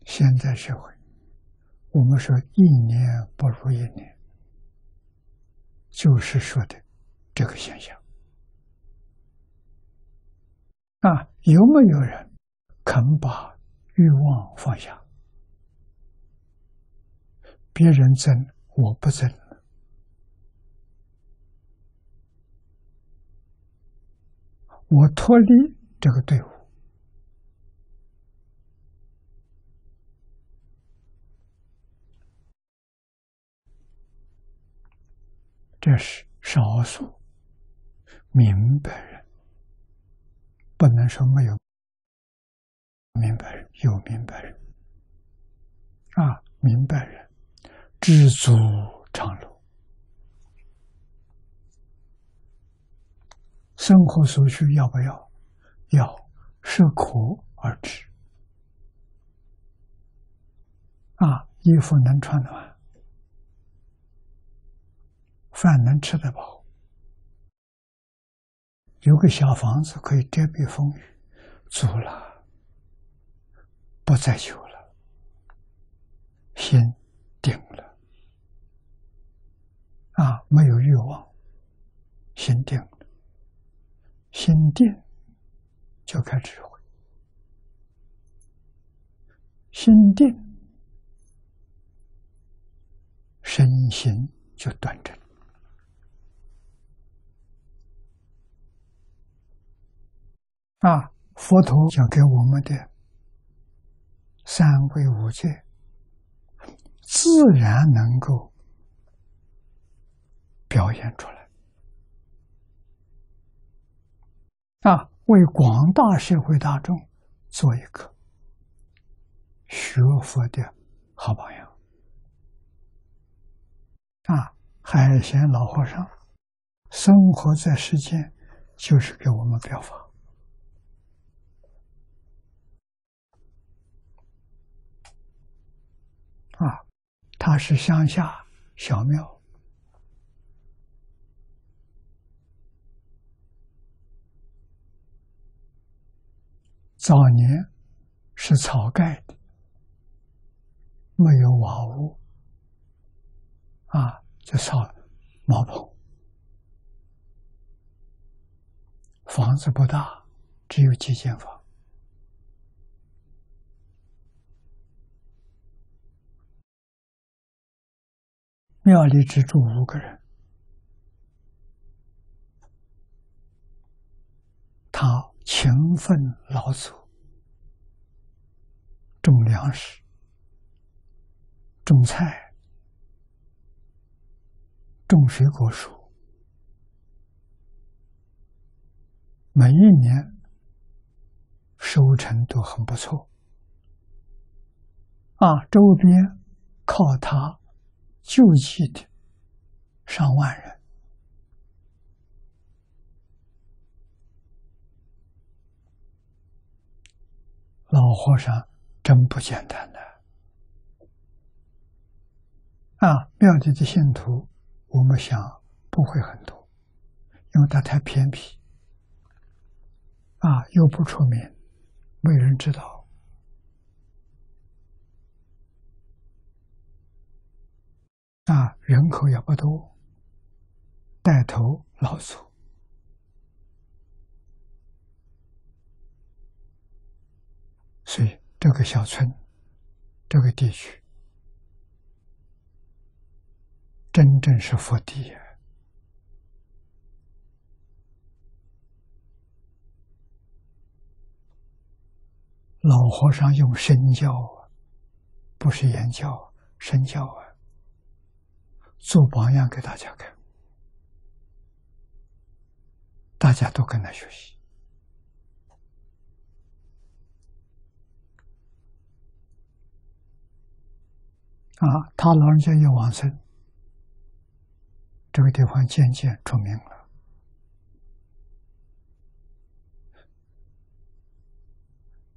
现在社会，我们说一年不如一年，就是说的这个现象。啊，有没有人肯把欲望放下？别人争，我不争我脱离这个队伍，这是少数明白人，不能说没有明白人，有明白人啊，明白人知足常乐。生活所需要不要？要，适可而止。啊，衣服能穿暖，饭能吃得饱，有个小房子可以遮避风雨，足了，不再求了，心定了。啊，没有欲望，心定了。心定，就开智慧；心定，身心就端正。啊，佛陀讲给我们的三规五戒，自然能够表现出来。啊，为广大社会大众做一个学佛的好榜样。啊，海贤老和尚生活在世间，就是给我们表法。啊，他是乡下小庙。早年是草盖的，没有瓦屋，啊，就烧茅棚，房子不大，只有几间房。庙里只住五个人，他。勤奋劳作，种粮食、种菜、种水果树，每一年收成都很不错。啊，周边靠他救济的上万人。老和尚真不简单的啊！庙里的信徒，我们想不会很多，因为他太偏僻啊，又不出名，没人知道啊，人口也不多，带头老祖。所以，这个小村，这个地区，真正是佛地呀！老和尚用身教啊，不是言教啊，身教啊，做榜样给大家看，大家都跟他学习。啊，他老人家一往生，这个地方渐渐出名了。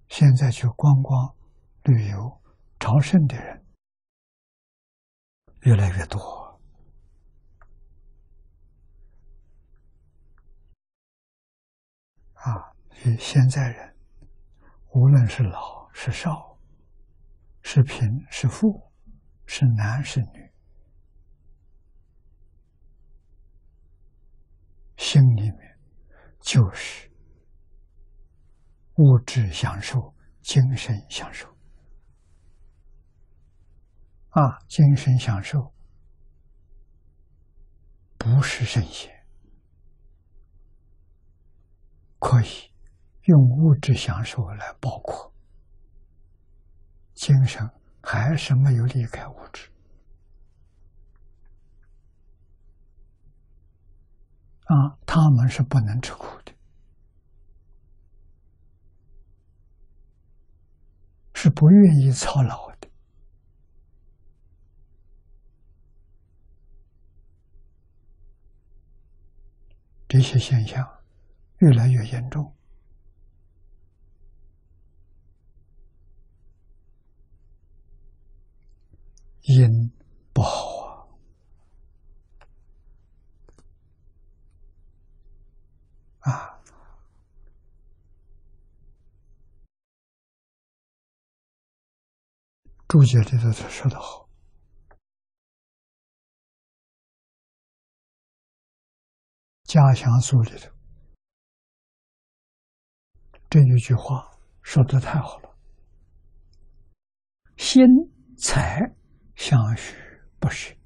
现在去观光、旅游、朝圣的人越来越多啊！以现在人，无论是老是少，是贫是富，是男是女，心里面就是。物质享受，精神享受啊！精神享受不是圣贤，可以用物质享受来包括，精神还是没有离开物质啊！他们是不能吃苦的。是不愿意操劳的，这些现象越来越严重，因不好啊！啊。注解里头他说的好，《家乡书》里头这一句话说的太好了：“心财相许不是。”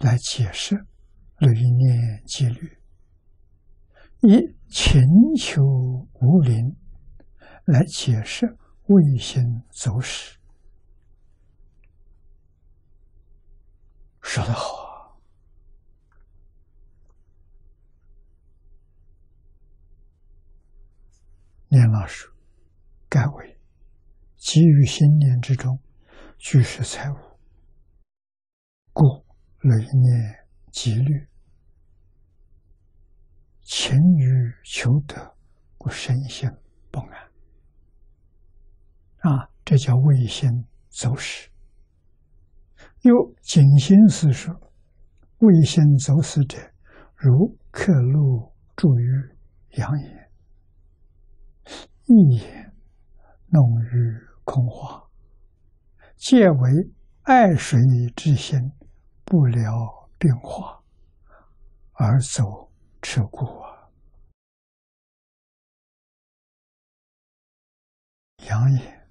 来解释了一念戒律，以请求无灵。来解释卫星走势，说得好。念老师，盖为基于心念之中，具是财物，故累念积虑，勤于求得，故身心不安。啊，这叫卫星走势。又景心思说：“卫星走势者，如刻录注于阳也，一言弄于空花，皆为爱水之心，不了变化，而走持故啊。”阳眼。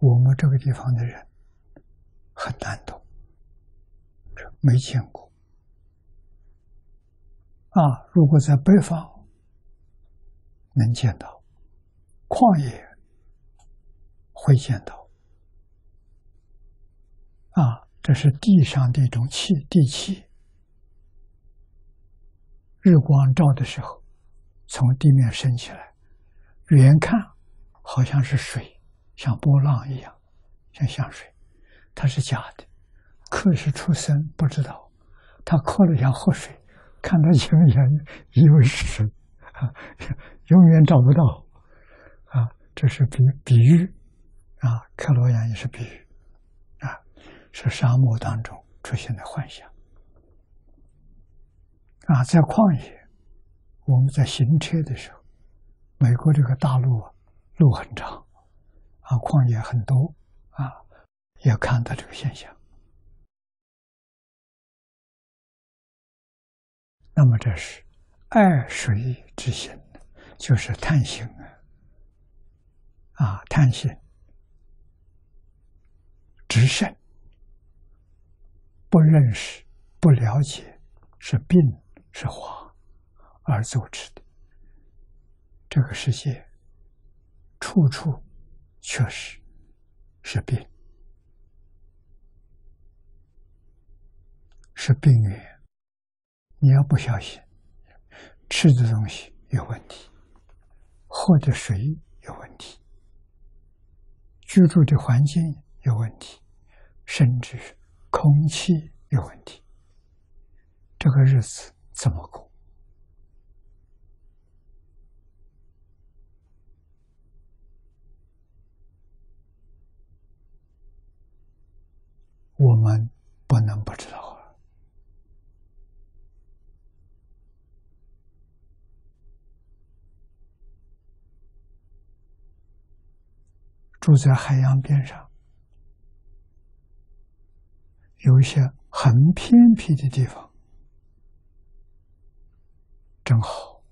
我们这个地方的人很难懂，没见过啊！如果在北方能见到，旷野会见到啊！这是地上的一种气，地气。日光照的时候，从地面升起来，远看好像是水。像波浪一样，像像水，它是假的。可是出生不知道，他渴了想喝水，看他亲眼以为是水，啊，永远找不到，啊，这是比比喻，啊，克罗眼也是比喻，啊，是沙漠当中出现的幻想，啊，在旷野，我们在行车的时候，美国这个大陆啊，路很长。啊，矿业很多啊，也看到这个现象。那么这是爱水之心，就是贪心啊！啊，贪心直胜，不认识、不了解，是病是花而造之的。这个世界处处。确实是病，是病源。你要不小心，吃的东西有问题，喝的水有问题，居住的环境有问题，甚至空气有问题。这个日子怎么过？我们不能不知。住在海洋边上，有一些很偏僻的地方，正好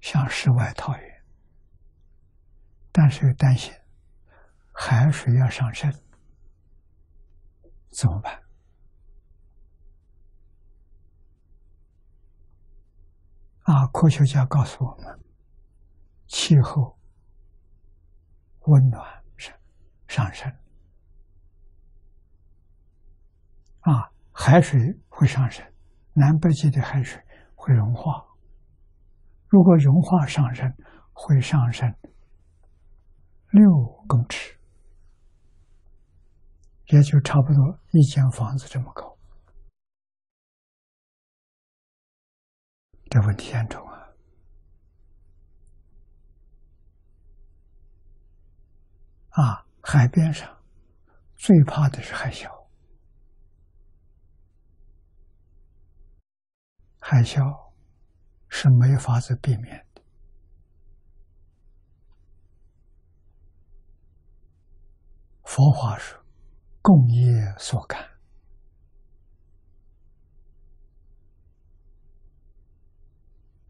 像世外桃源，但是又担心海水要上升，怎么办？啊，科学家告诉我们，气候。温暖上上升啊，海水会上升，南北极的海水会融化。如果融化上升，会上升六公尺，也就差不多一间房子这么高。这问题严重啊！海边上最怕的是海啸，海啸是没法子避免的。佛法说，共业所感，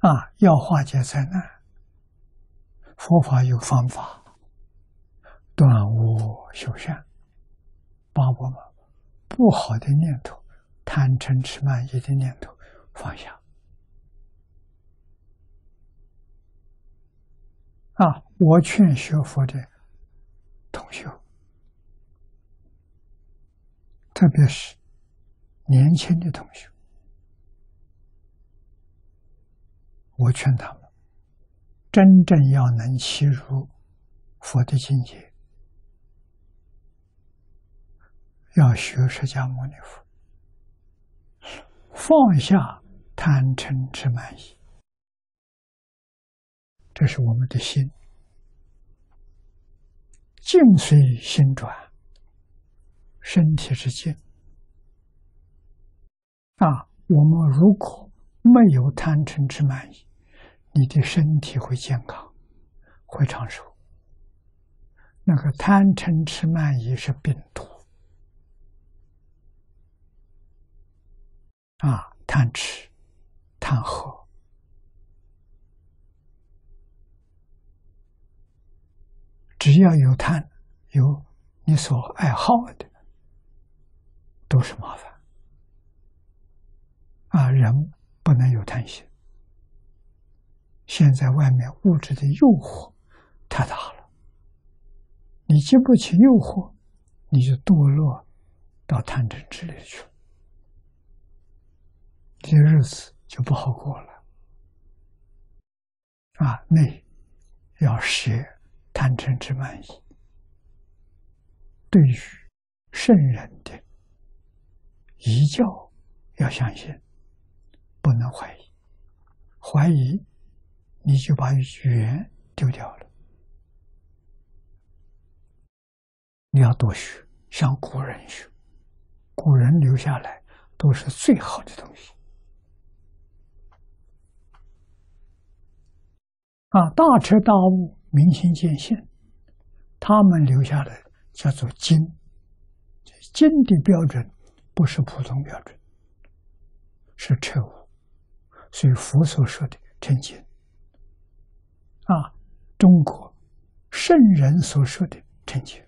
啊，要化解灾难，佛法有方法。断恶修善，把我们不好的念头、贪嗔痴慢疑的念头放下。啊，我劝学佛的同学，特别是年轻的同学，我劝他们真正要能契入佛的境界。要学释迦牟尼佛，放下贪嗔痴慢疑，这是我们的心，静随心转，身体是静。啊，我们如果没有贪嗔痴慢疑，你的身体会健康，会长寿。那个贪嗔痴慢疑是病毒。啊，贪吃、贪喝，只要有贪，有你所爱好的，都是麻烦。啊，人不能有贪心。现在外面物质的诱惑太大了，你经不起诱惑，你就堕落到贪嗔痴里去了。这些日子就不好过了啊！内要学贪嗔痴慢疑，对于圣人的遗教要相信，不能怀疑。怀疑你就把缘丢掉了。你要多学，向古人学，古人留下来都是最好的东西。啊，大彻大悟、明心见性，他们留下的叫做经。经的标准不是普通标准，是彻悟，所以佛所说的真经。啊，中国圣人所说的真经。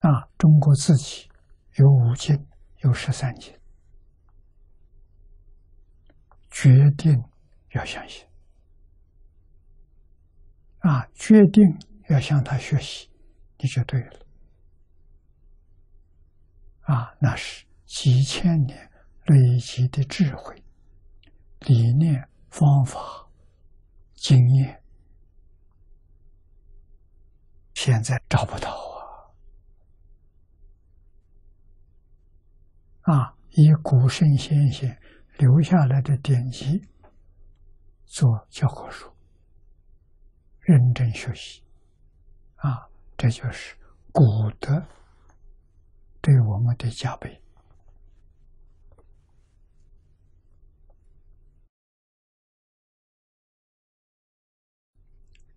啊，中国自己有五经，有十三经，决定。要相信啊！决定要向他学习，你就对了啊！那是几千年累积的智慧、理念、方法、经验，现在找不到啊！啊，以古圣先贤留下来的典籍。做教科书，认真学习，啊，这就是古德对我们的加倍。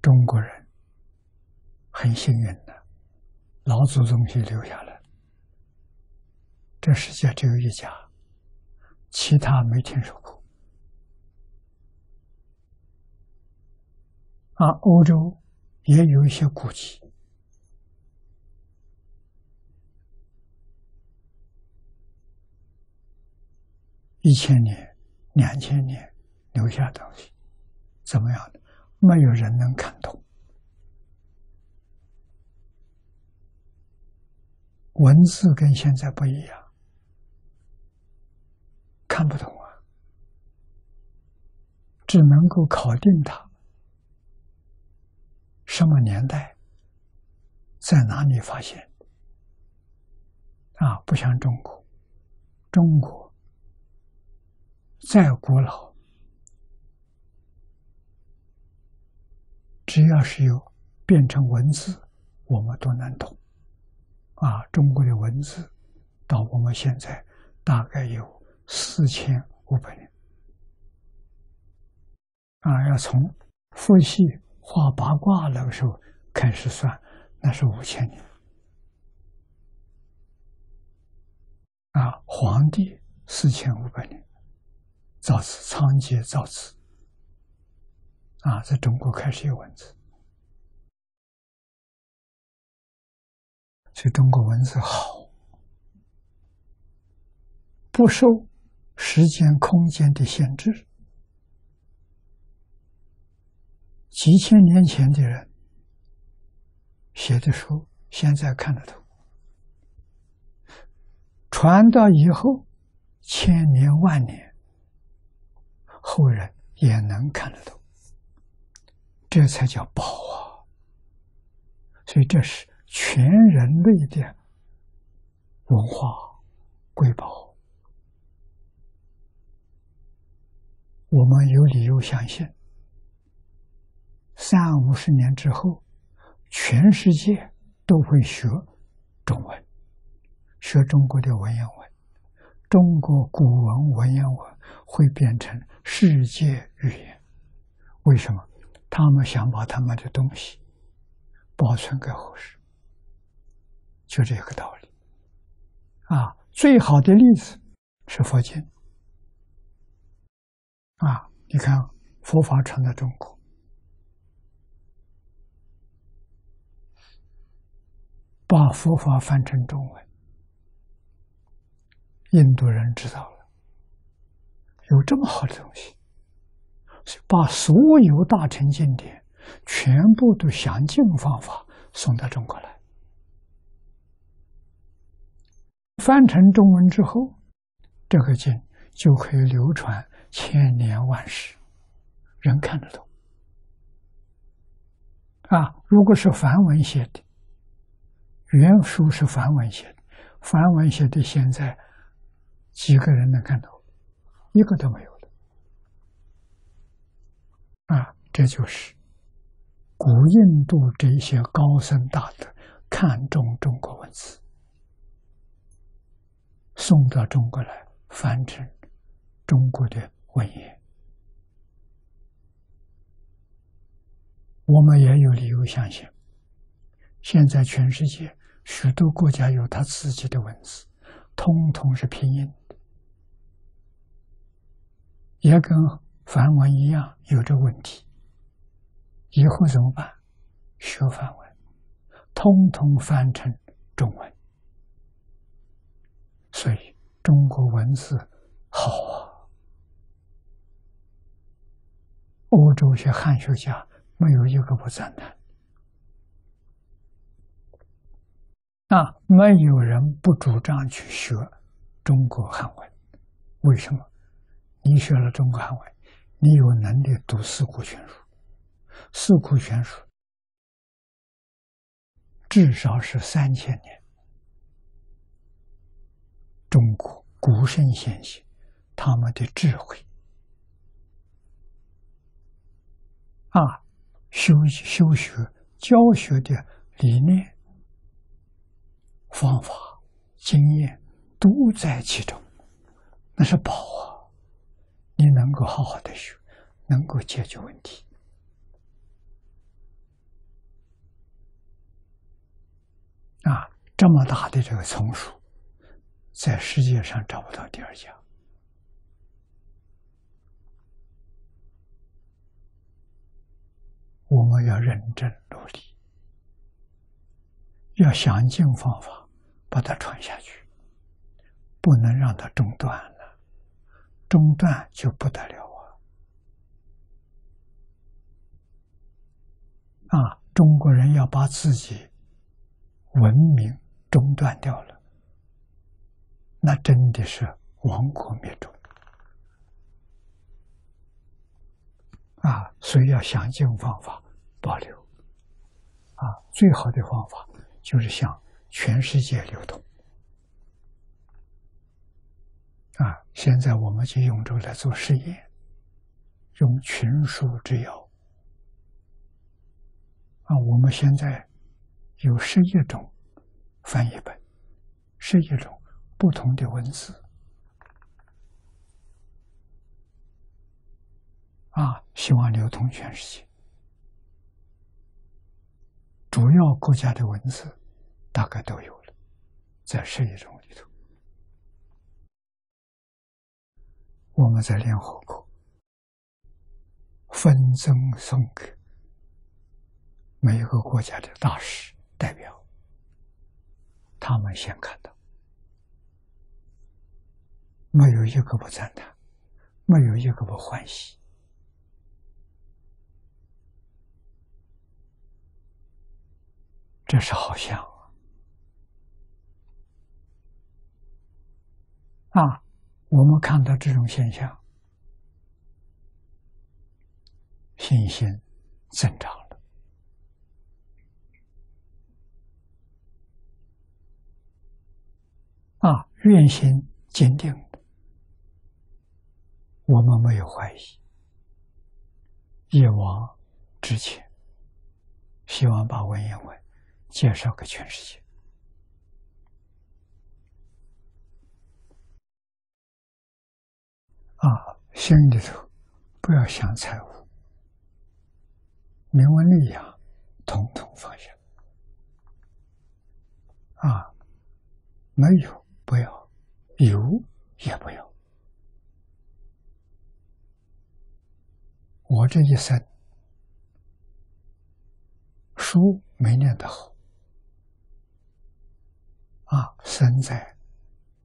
中国人很幸运的，老祖宗给留下来。这世界只有一家，其他没听说过。啊，欧洲也有一些古籍，一千年、两千年留下东西，怎么样的？没有人能看懂，文字跟现在不一样，看不懂啊，只能够考定它什么年代，在哪里发现啊？不像中国，中国再古老。只要是有变成文字，我们都能懂。啊，中国的文字到我们现在大概有四千五百年。啊，要从伏羲画八卦那个时候开始算，那是五千年。啊，黄帝四千五百年，造字仓颉造字。啊，在中国开始有文字，所以中国文字好，不受时间、空间的限制。几千年前的人写的书，现在看得懂；传到以后，千年万年，后人也能看得懂。这才叫宝啊！所以这是全人类的文化瑰宝。我们有理由相信，三五十年之后，全世界都会学中文，学中国的文言文，中国古文文言文会变成世界语言。为什么？他们想把他们的东西保存给后世，就这个道理。啊，最好的例子是佛经。啊，你看佛法传到中国，把佛法翻成中文，印度人知道了，有这么好的东西。把所有大乘经典全部都详尽方法送到中国来，翻成中文之后，这个经就可以流传千年万世，人看得懂。啊，如果是梵文写的，原书是梵文写的，梵文写的现在几个人能看懂？一个都没有了。啊，这就是古印度这些高僧大德看重中国文字，送到中国来翻成中国的文言。我们也有理由相信，现在全世界许多国家有他自己的文字，通通是拼音的，也跟。梵文一样有这问题，以后怎么办？学梵文，通通翻成中文。所以中国文字好啊！欧洲学汉学家没有一个不赞叹，啊，没有人不主张去学中国汉文。为什么？你学了中国汉文。你有能力读《四库全书》，《四库全书》至少是三千年，中国古圣先贤他们的智慧啊，修修学教学的理念方法经验都在其中，那是宝啊！你能够好好的学，能够解决问题啊！这么大的这个丛书，在世界上找不到第二家。我们要认真努力，要想尽方法把它传下去，不能让它中断了，中断就不得了啊！啊，中国人要把自己文明中断掉了，那真的是亡国灭种。啊，所以要想尽方法保留。啊，最好的方法就是向全世界流通。啊，现在我们就用这个来做实验，用群书之药。啊，我们现在有十一种翻译本，十一种不同的文字。啊，希望流通全世界。主要国家的文字大概都有了，在十一中里头。我们在联合国分赠送给每一个国家的大使代表，他们先看到，没有一个不赞叹，没有一个不欢喜。这是好像啊！我们看到这种现象，信心增长了啊，愿心坚定的，我们没有怀疑，一往直前，希望把文言文。介绍给全世界啊！心里头不要想财务、名闻利养，统统放下啊！没有不要，有也不要。我这一生书没念得好。啊，生在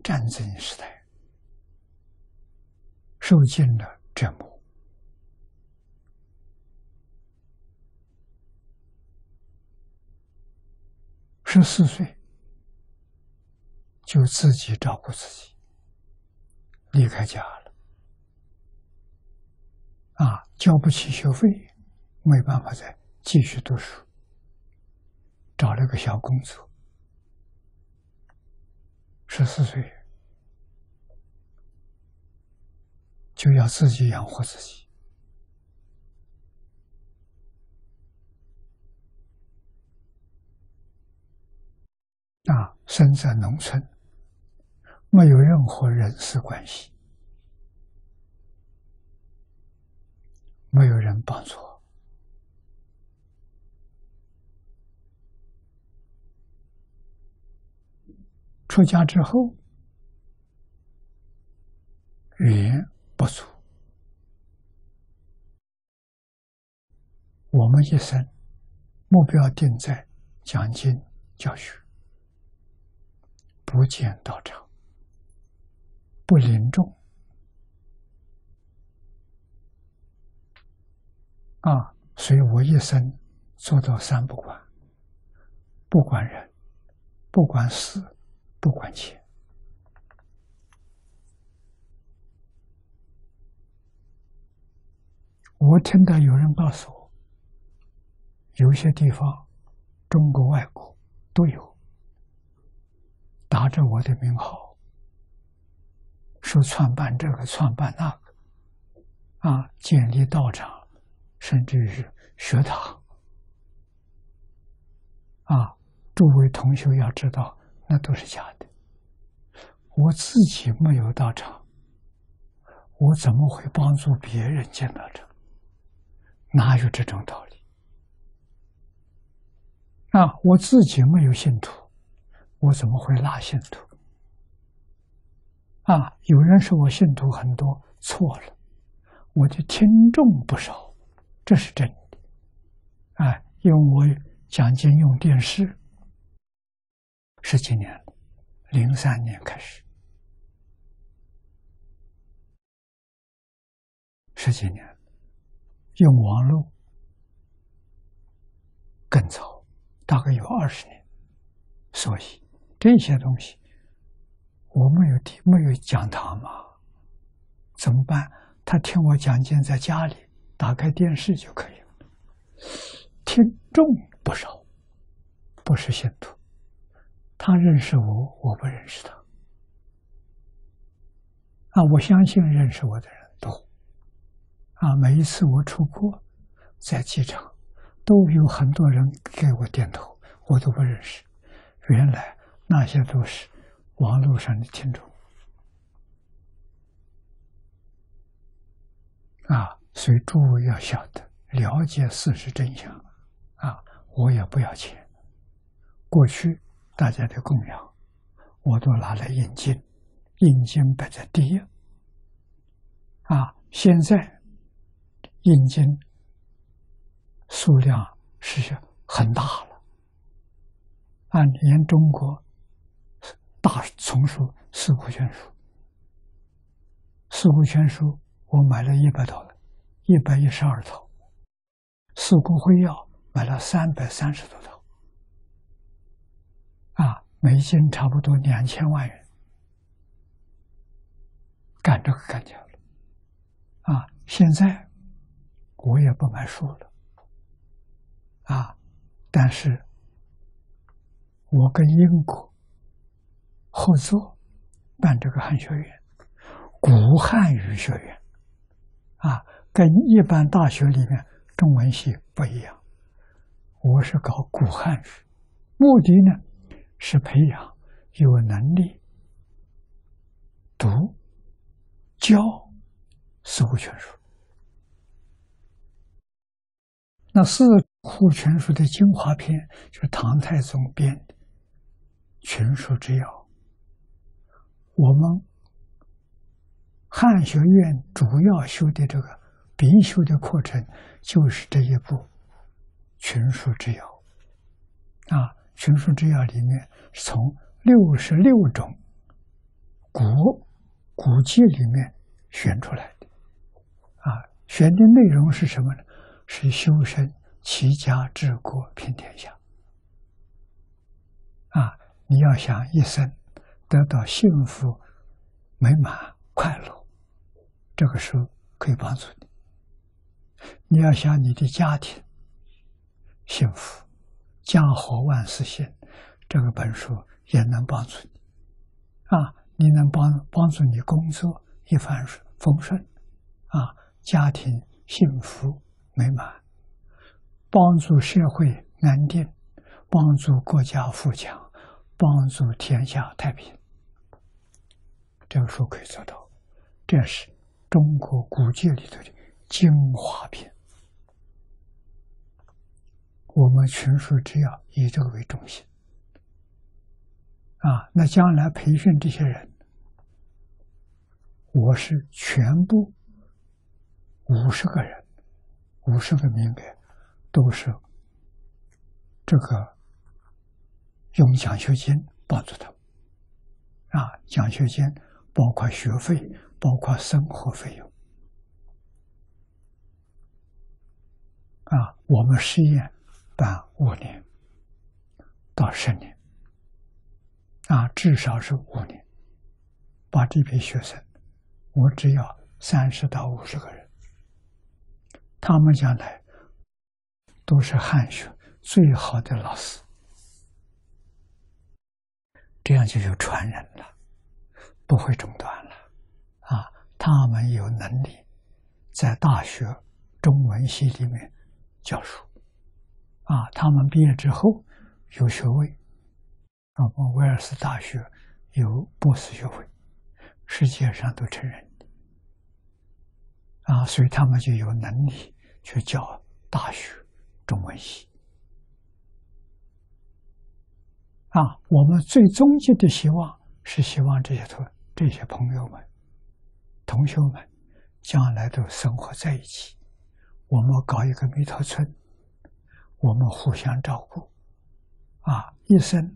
战争时代，受尽了折磨。十四岁就自己照顾自己，离开家了。啊，交不起学费，没办法再继续读书，找了个小工作。十四岁就要自己养活自己啊！生在农村，没有任何人事关系，没有人帮助。出家之后，语言不足。我们一生目标定在讲经教学，不见道场，不临众啊！所以我一生做到三不管：不管人，不管事。不管钱，我听到有人告诉我，有些地方，中国、外国都有，打着我的名号，说创办这个、创办那个，啊，建立道场，甚至是学堂，啊，诸位同学要知道。那都是假的，我自己没有道场，我怎么会帮助别人建道场？哪有这种道理？啊，我自己没有信徒，我怎么会拉信徒？啊，有人说我信徒很多，错了，我的听众不少，这是真的。啊，因为我讲经用电视十几年了，零三年开始，十几年，用网络更早，大概有二十年，所以这些东西。我没有听，没有讲堂嘛？怎么办？他听我讲经，在家里打开电视就可以了。听众不少，不是信徒。他认识我，我不认识他。啊，我相信认识我的人多。啊，每一次我出国，在机场，都有很多人给我点头，我都不认识。原来那些都是。网络上的听众啊，所以诸位要晓得了解事实真相啊！我也不要钱，过去大家的供养，我都拿来印经，印经摆在第一啊。现在印经数量是很大了，按年中国。大丛书《四库全书》，《四库全书》我买了一百套，一百一十二套，《四库会要》买了三百三十多套，啊，每斤差不多两千万元，干这个干掉了，啊，现在我也不买书了，啊，但是我跟英国。合作办这个汉学院，古汉语学院，啊，跟一般大学里面中文系不一样。我是搞古汉语，目的呢是培养有能力读、教《四库全书》。那《四库全书》的精华篇是唐太宗编的《全书之要》。我们汉学院主要修的这个必修的课程，就是这一部《群书之要》啊，《群书之要》里面从六十六种古古籍里面选出来的啊，选的内容是什么呢？是修身、齐家、治国、平天下啊！你要想一生。得到幸福、美满、快乐，这个书可以帮助你。你要想你的家庭幸福、家和万事兴，这个本书也能帮助你。啊，你能帮帮助你工作一帆风顺，啊，家庭幸福美满，帮助社会安定，帮助国家富强，帮助天下太平。这个书可以做到，这是中国古籍里头的精华篇。我们群书只要以这个为中心啊，那将来培训这些人，我是全部五十个人，五十个名额，都是这个用奖学金帮助他啊，奖学金。包括学费，包括生活费用，啊，我们实验办五年到十年，啊，至少是五年，把这批学生，我只要三十到五十个人，他们将来都是汉学最好的老师，这样就有传人了。不会中断了，啊！他们有能力在大学中文系里面教书，啊！他们毕业之后有学位，啊，威尔斯大学有博士学位，世界上都承认啊，所以他们就有能力去教大学中文系啊。我们最终极的希望是希望这些同这些朋友们、同学们将来都生活在一起，我们搞一个弥陀村，我们互相照顾啊，一生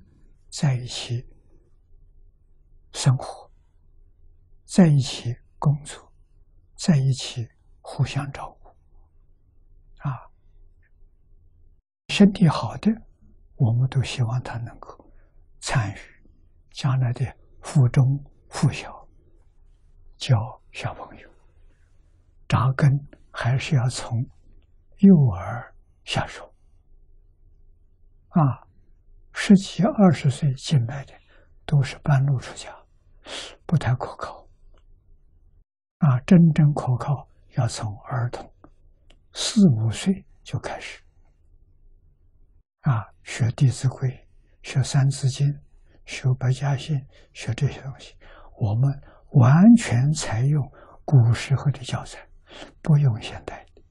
在一起。生活在一起，工作在一起，互相照顾啊。身体好的，我们都希望他能够参与将来的附中、附小教小朋友。扎根还是要从幼儿下手啊。十七、二十岁进来的都是半路出家。不太可靠啊！真正可靠要从儿童四五岁就开始啊，学《弟子规》、学《三字经》、学《百家姓》、学这些东西。我们完全采用古时候的教材，不用现代的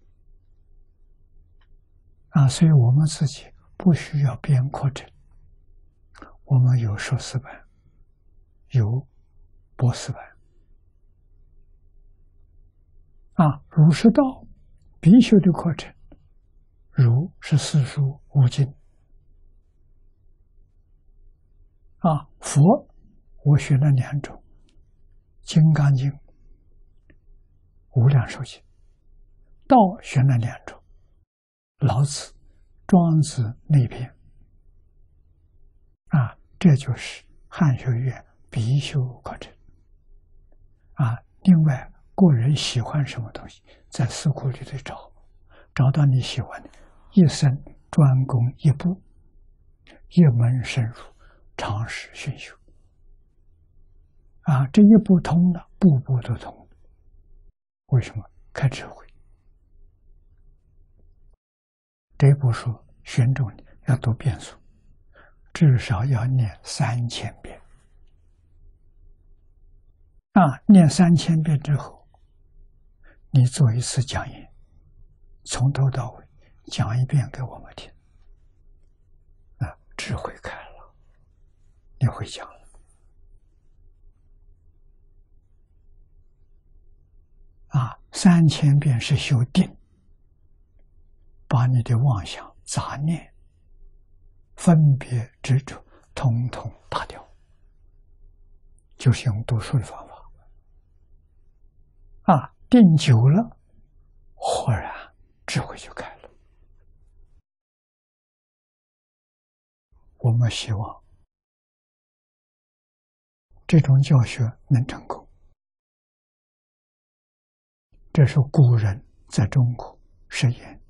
啊，所以我们自己不需要编课程，我们有硕士班，有。博士班啊，儒释道必修的课程，儒是四书五经啊，佛我学了两种，《金刚经》《无量寿经》，道学了两种，《老子》《庄子》那篇啊，这就是汉学院必修课程。啊，另外，个人喜欢什么东西，在四库里头找，找到你喜欢的，一生专攻一部，一门深入，长时熏修。啊，这一步通了，步步都通。为什么？开智慧。这部书选中的要读遍数，至少要念三千遍。啊，念三千遍之后，你做一次讲演，从头到尾讲一遍给我们听。啊，智慧开了，你会讲了。啊，三千遍是修定，把你的妄想、杂念、分别执着，统统打掉，就是用读书的方法。定久了，豁然智慧就开了。我们希望这种教学能成功。这是古人在中国实验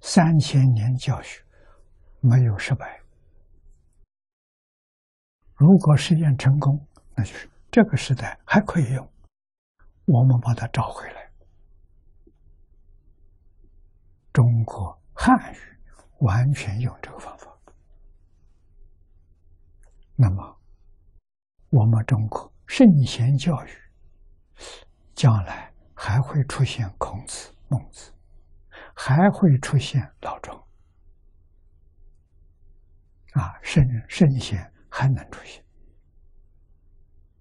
三千年教学没有失败。如果实验成功，那就是这个时代还可以用。我们把它找回来。中国汉语完全用这个方法，那么我们中国圣贤教育将来还会出现孔子、孟子，还会出现老庄啊，圣圣贤还能出现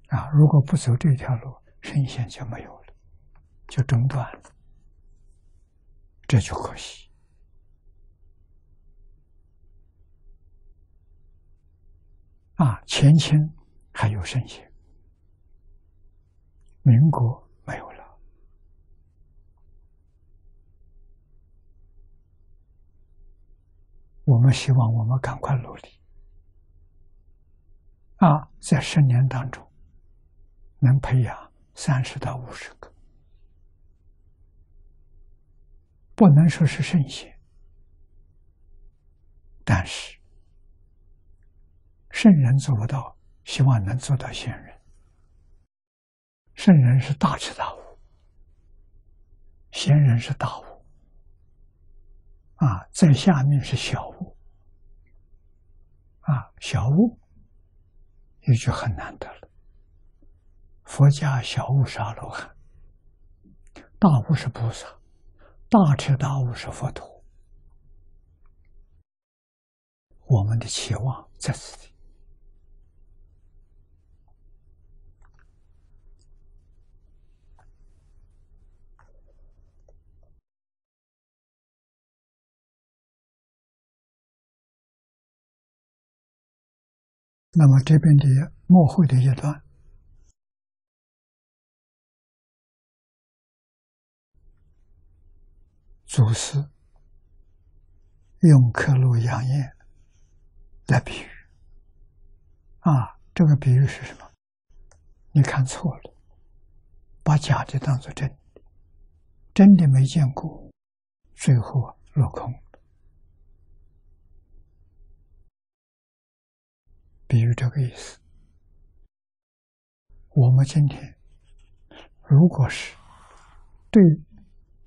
啊！如果不走这条路。神仙就没有了，就中断了，这就可惜啊！前清还有圣贤，民国没有了。我们希望我们赶快努力啊，在十年当中能培养。三十到五十个，不能说是圣贤，但是圣人做不到，希望能做到仙人。圣人是大彻大悟，仙人是大悟，啊，在下面是小悟，啊，小悟也就很难得了。佛家小悟是罗汉，大悟是菩萨，大彻大悟是佛陀。我们的期望在此地。那么这边的末会的一段，祖师用刻录养眼来比喻啊，这个比喻是什么？你看错了，把假的当做真的，真的没见过，最后落空。比喻这个意思。我们今天如果是对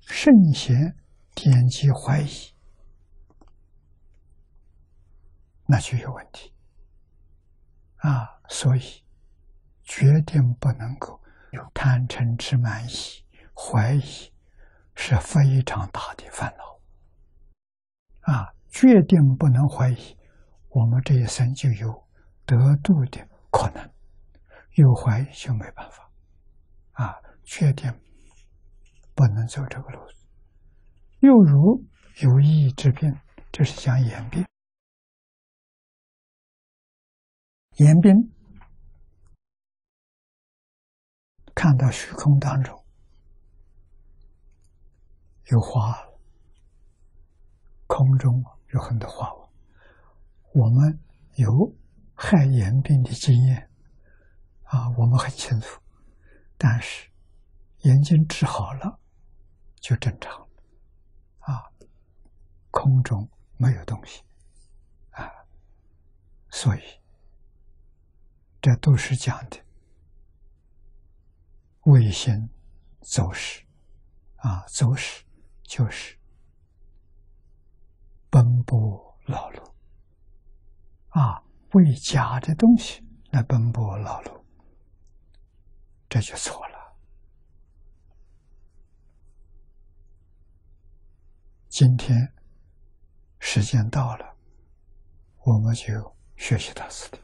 圣贤点击怀疑，那就有问题啊！所以决定不能够有贪嗔痴慢疑，怀疑是非常大的烦恼啊！决定不能怀疑，我们这一生就有。得度的可能，有怀疑就没办法，啊，确定不能走这个路子。又如有意之病，这是讲眼病。眼病看到虚空当中有花，空中有很多花，我们有。害眼病的经验啊，我们很清楚。但是眼睛治好了就正常，空中没有东西啊，所以这都是讲的卫星走势啊，走势就是奔波劳碌啊。为假的东西来奔波劳碌，这就错了。今天时间到了，我们就学习到此地。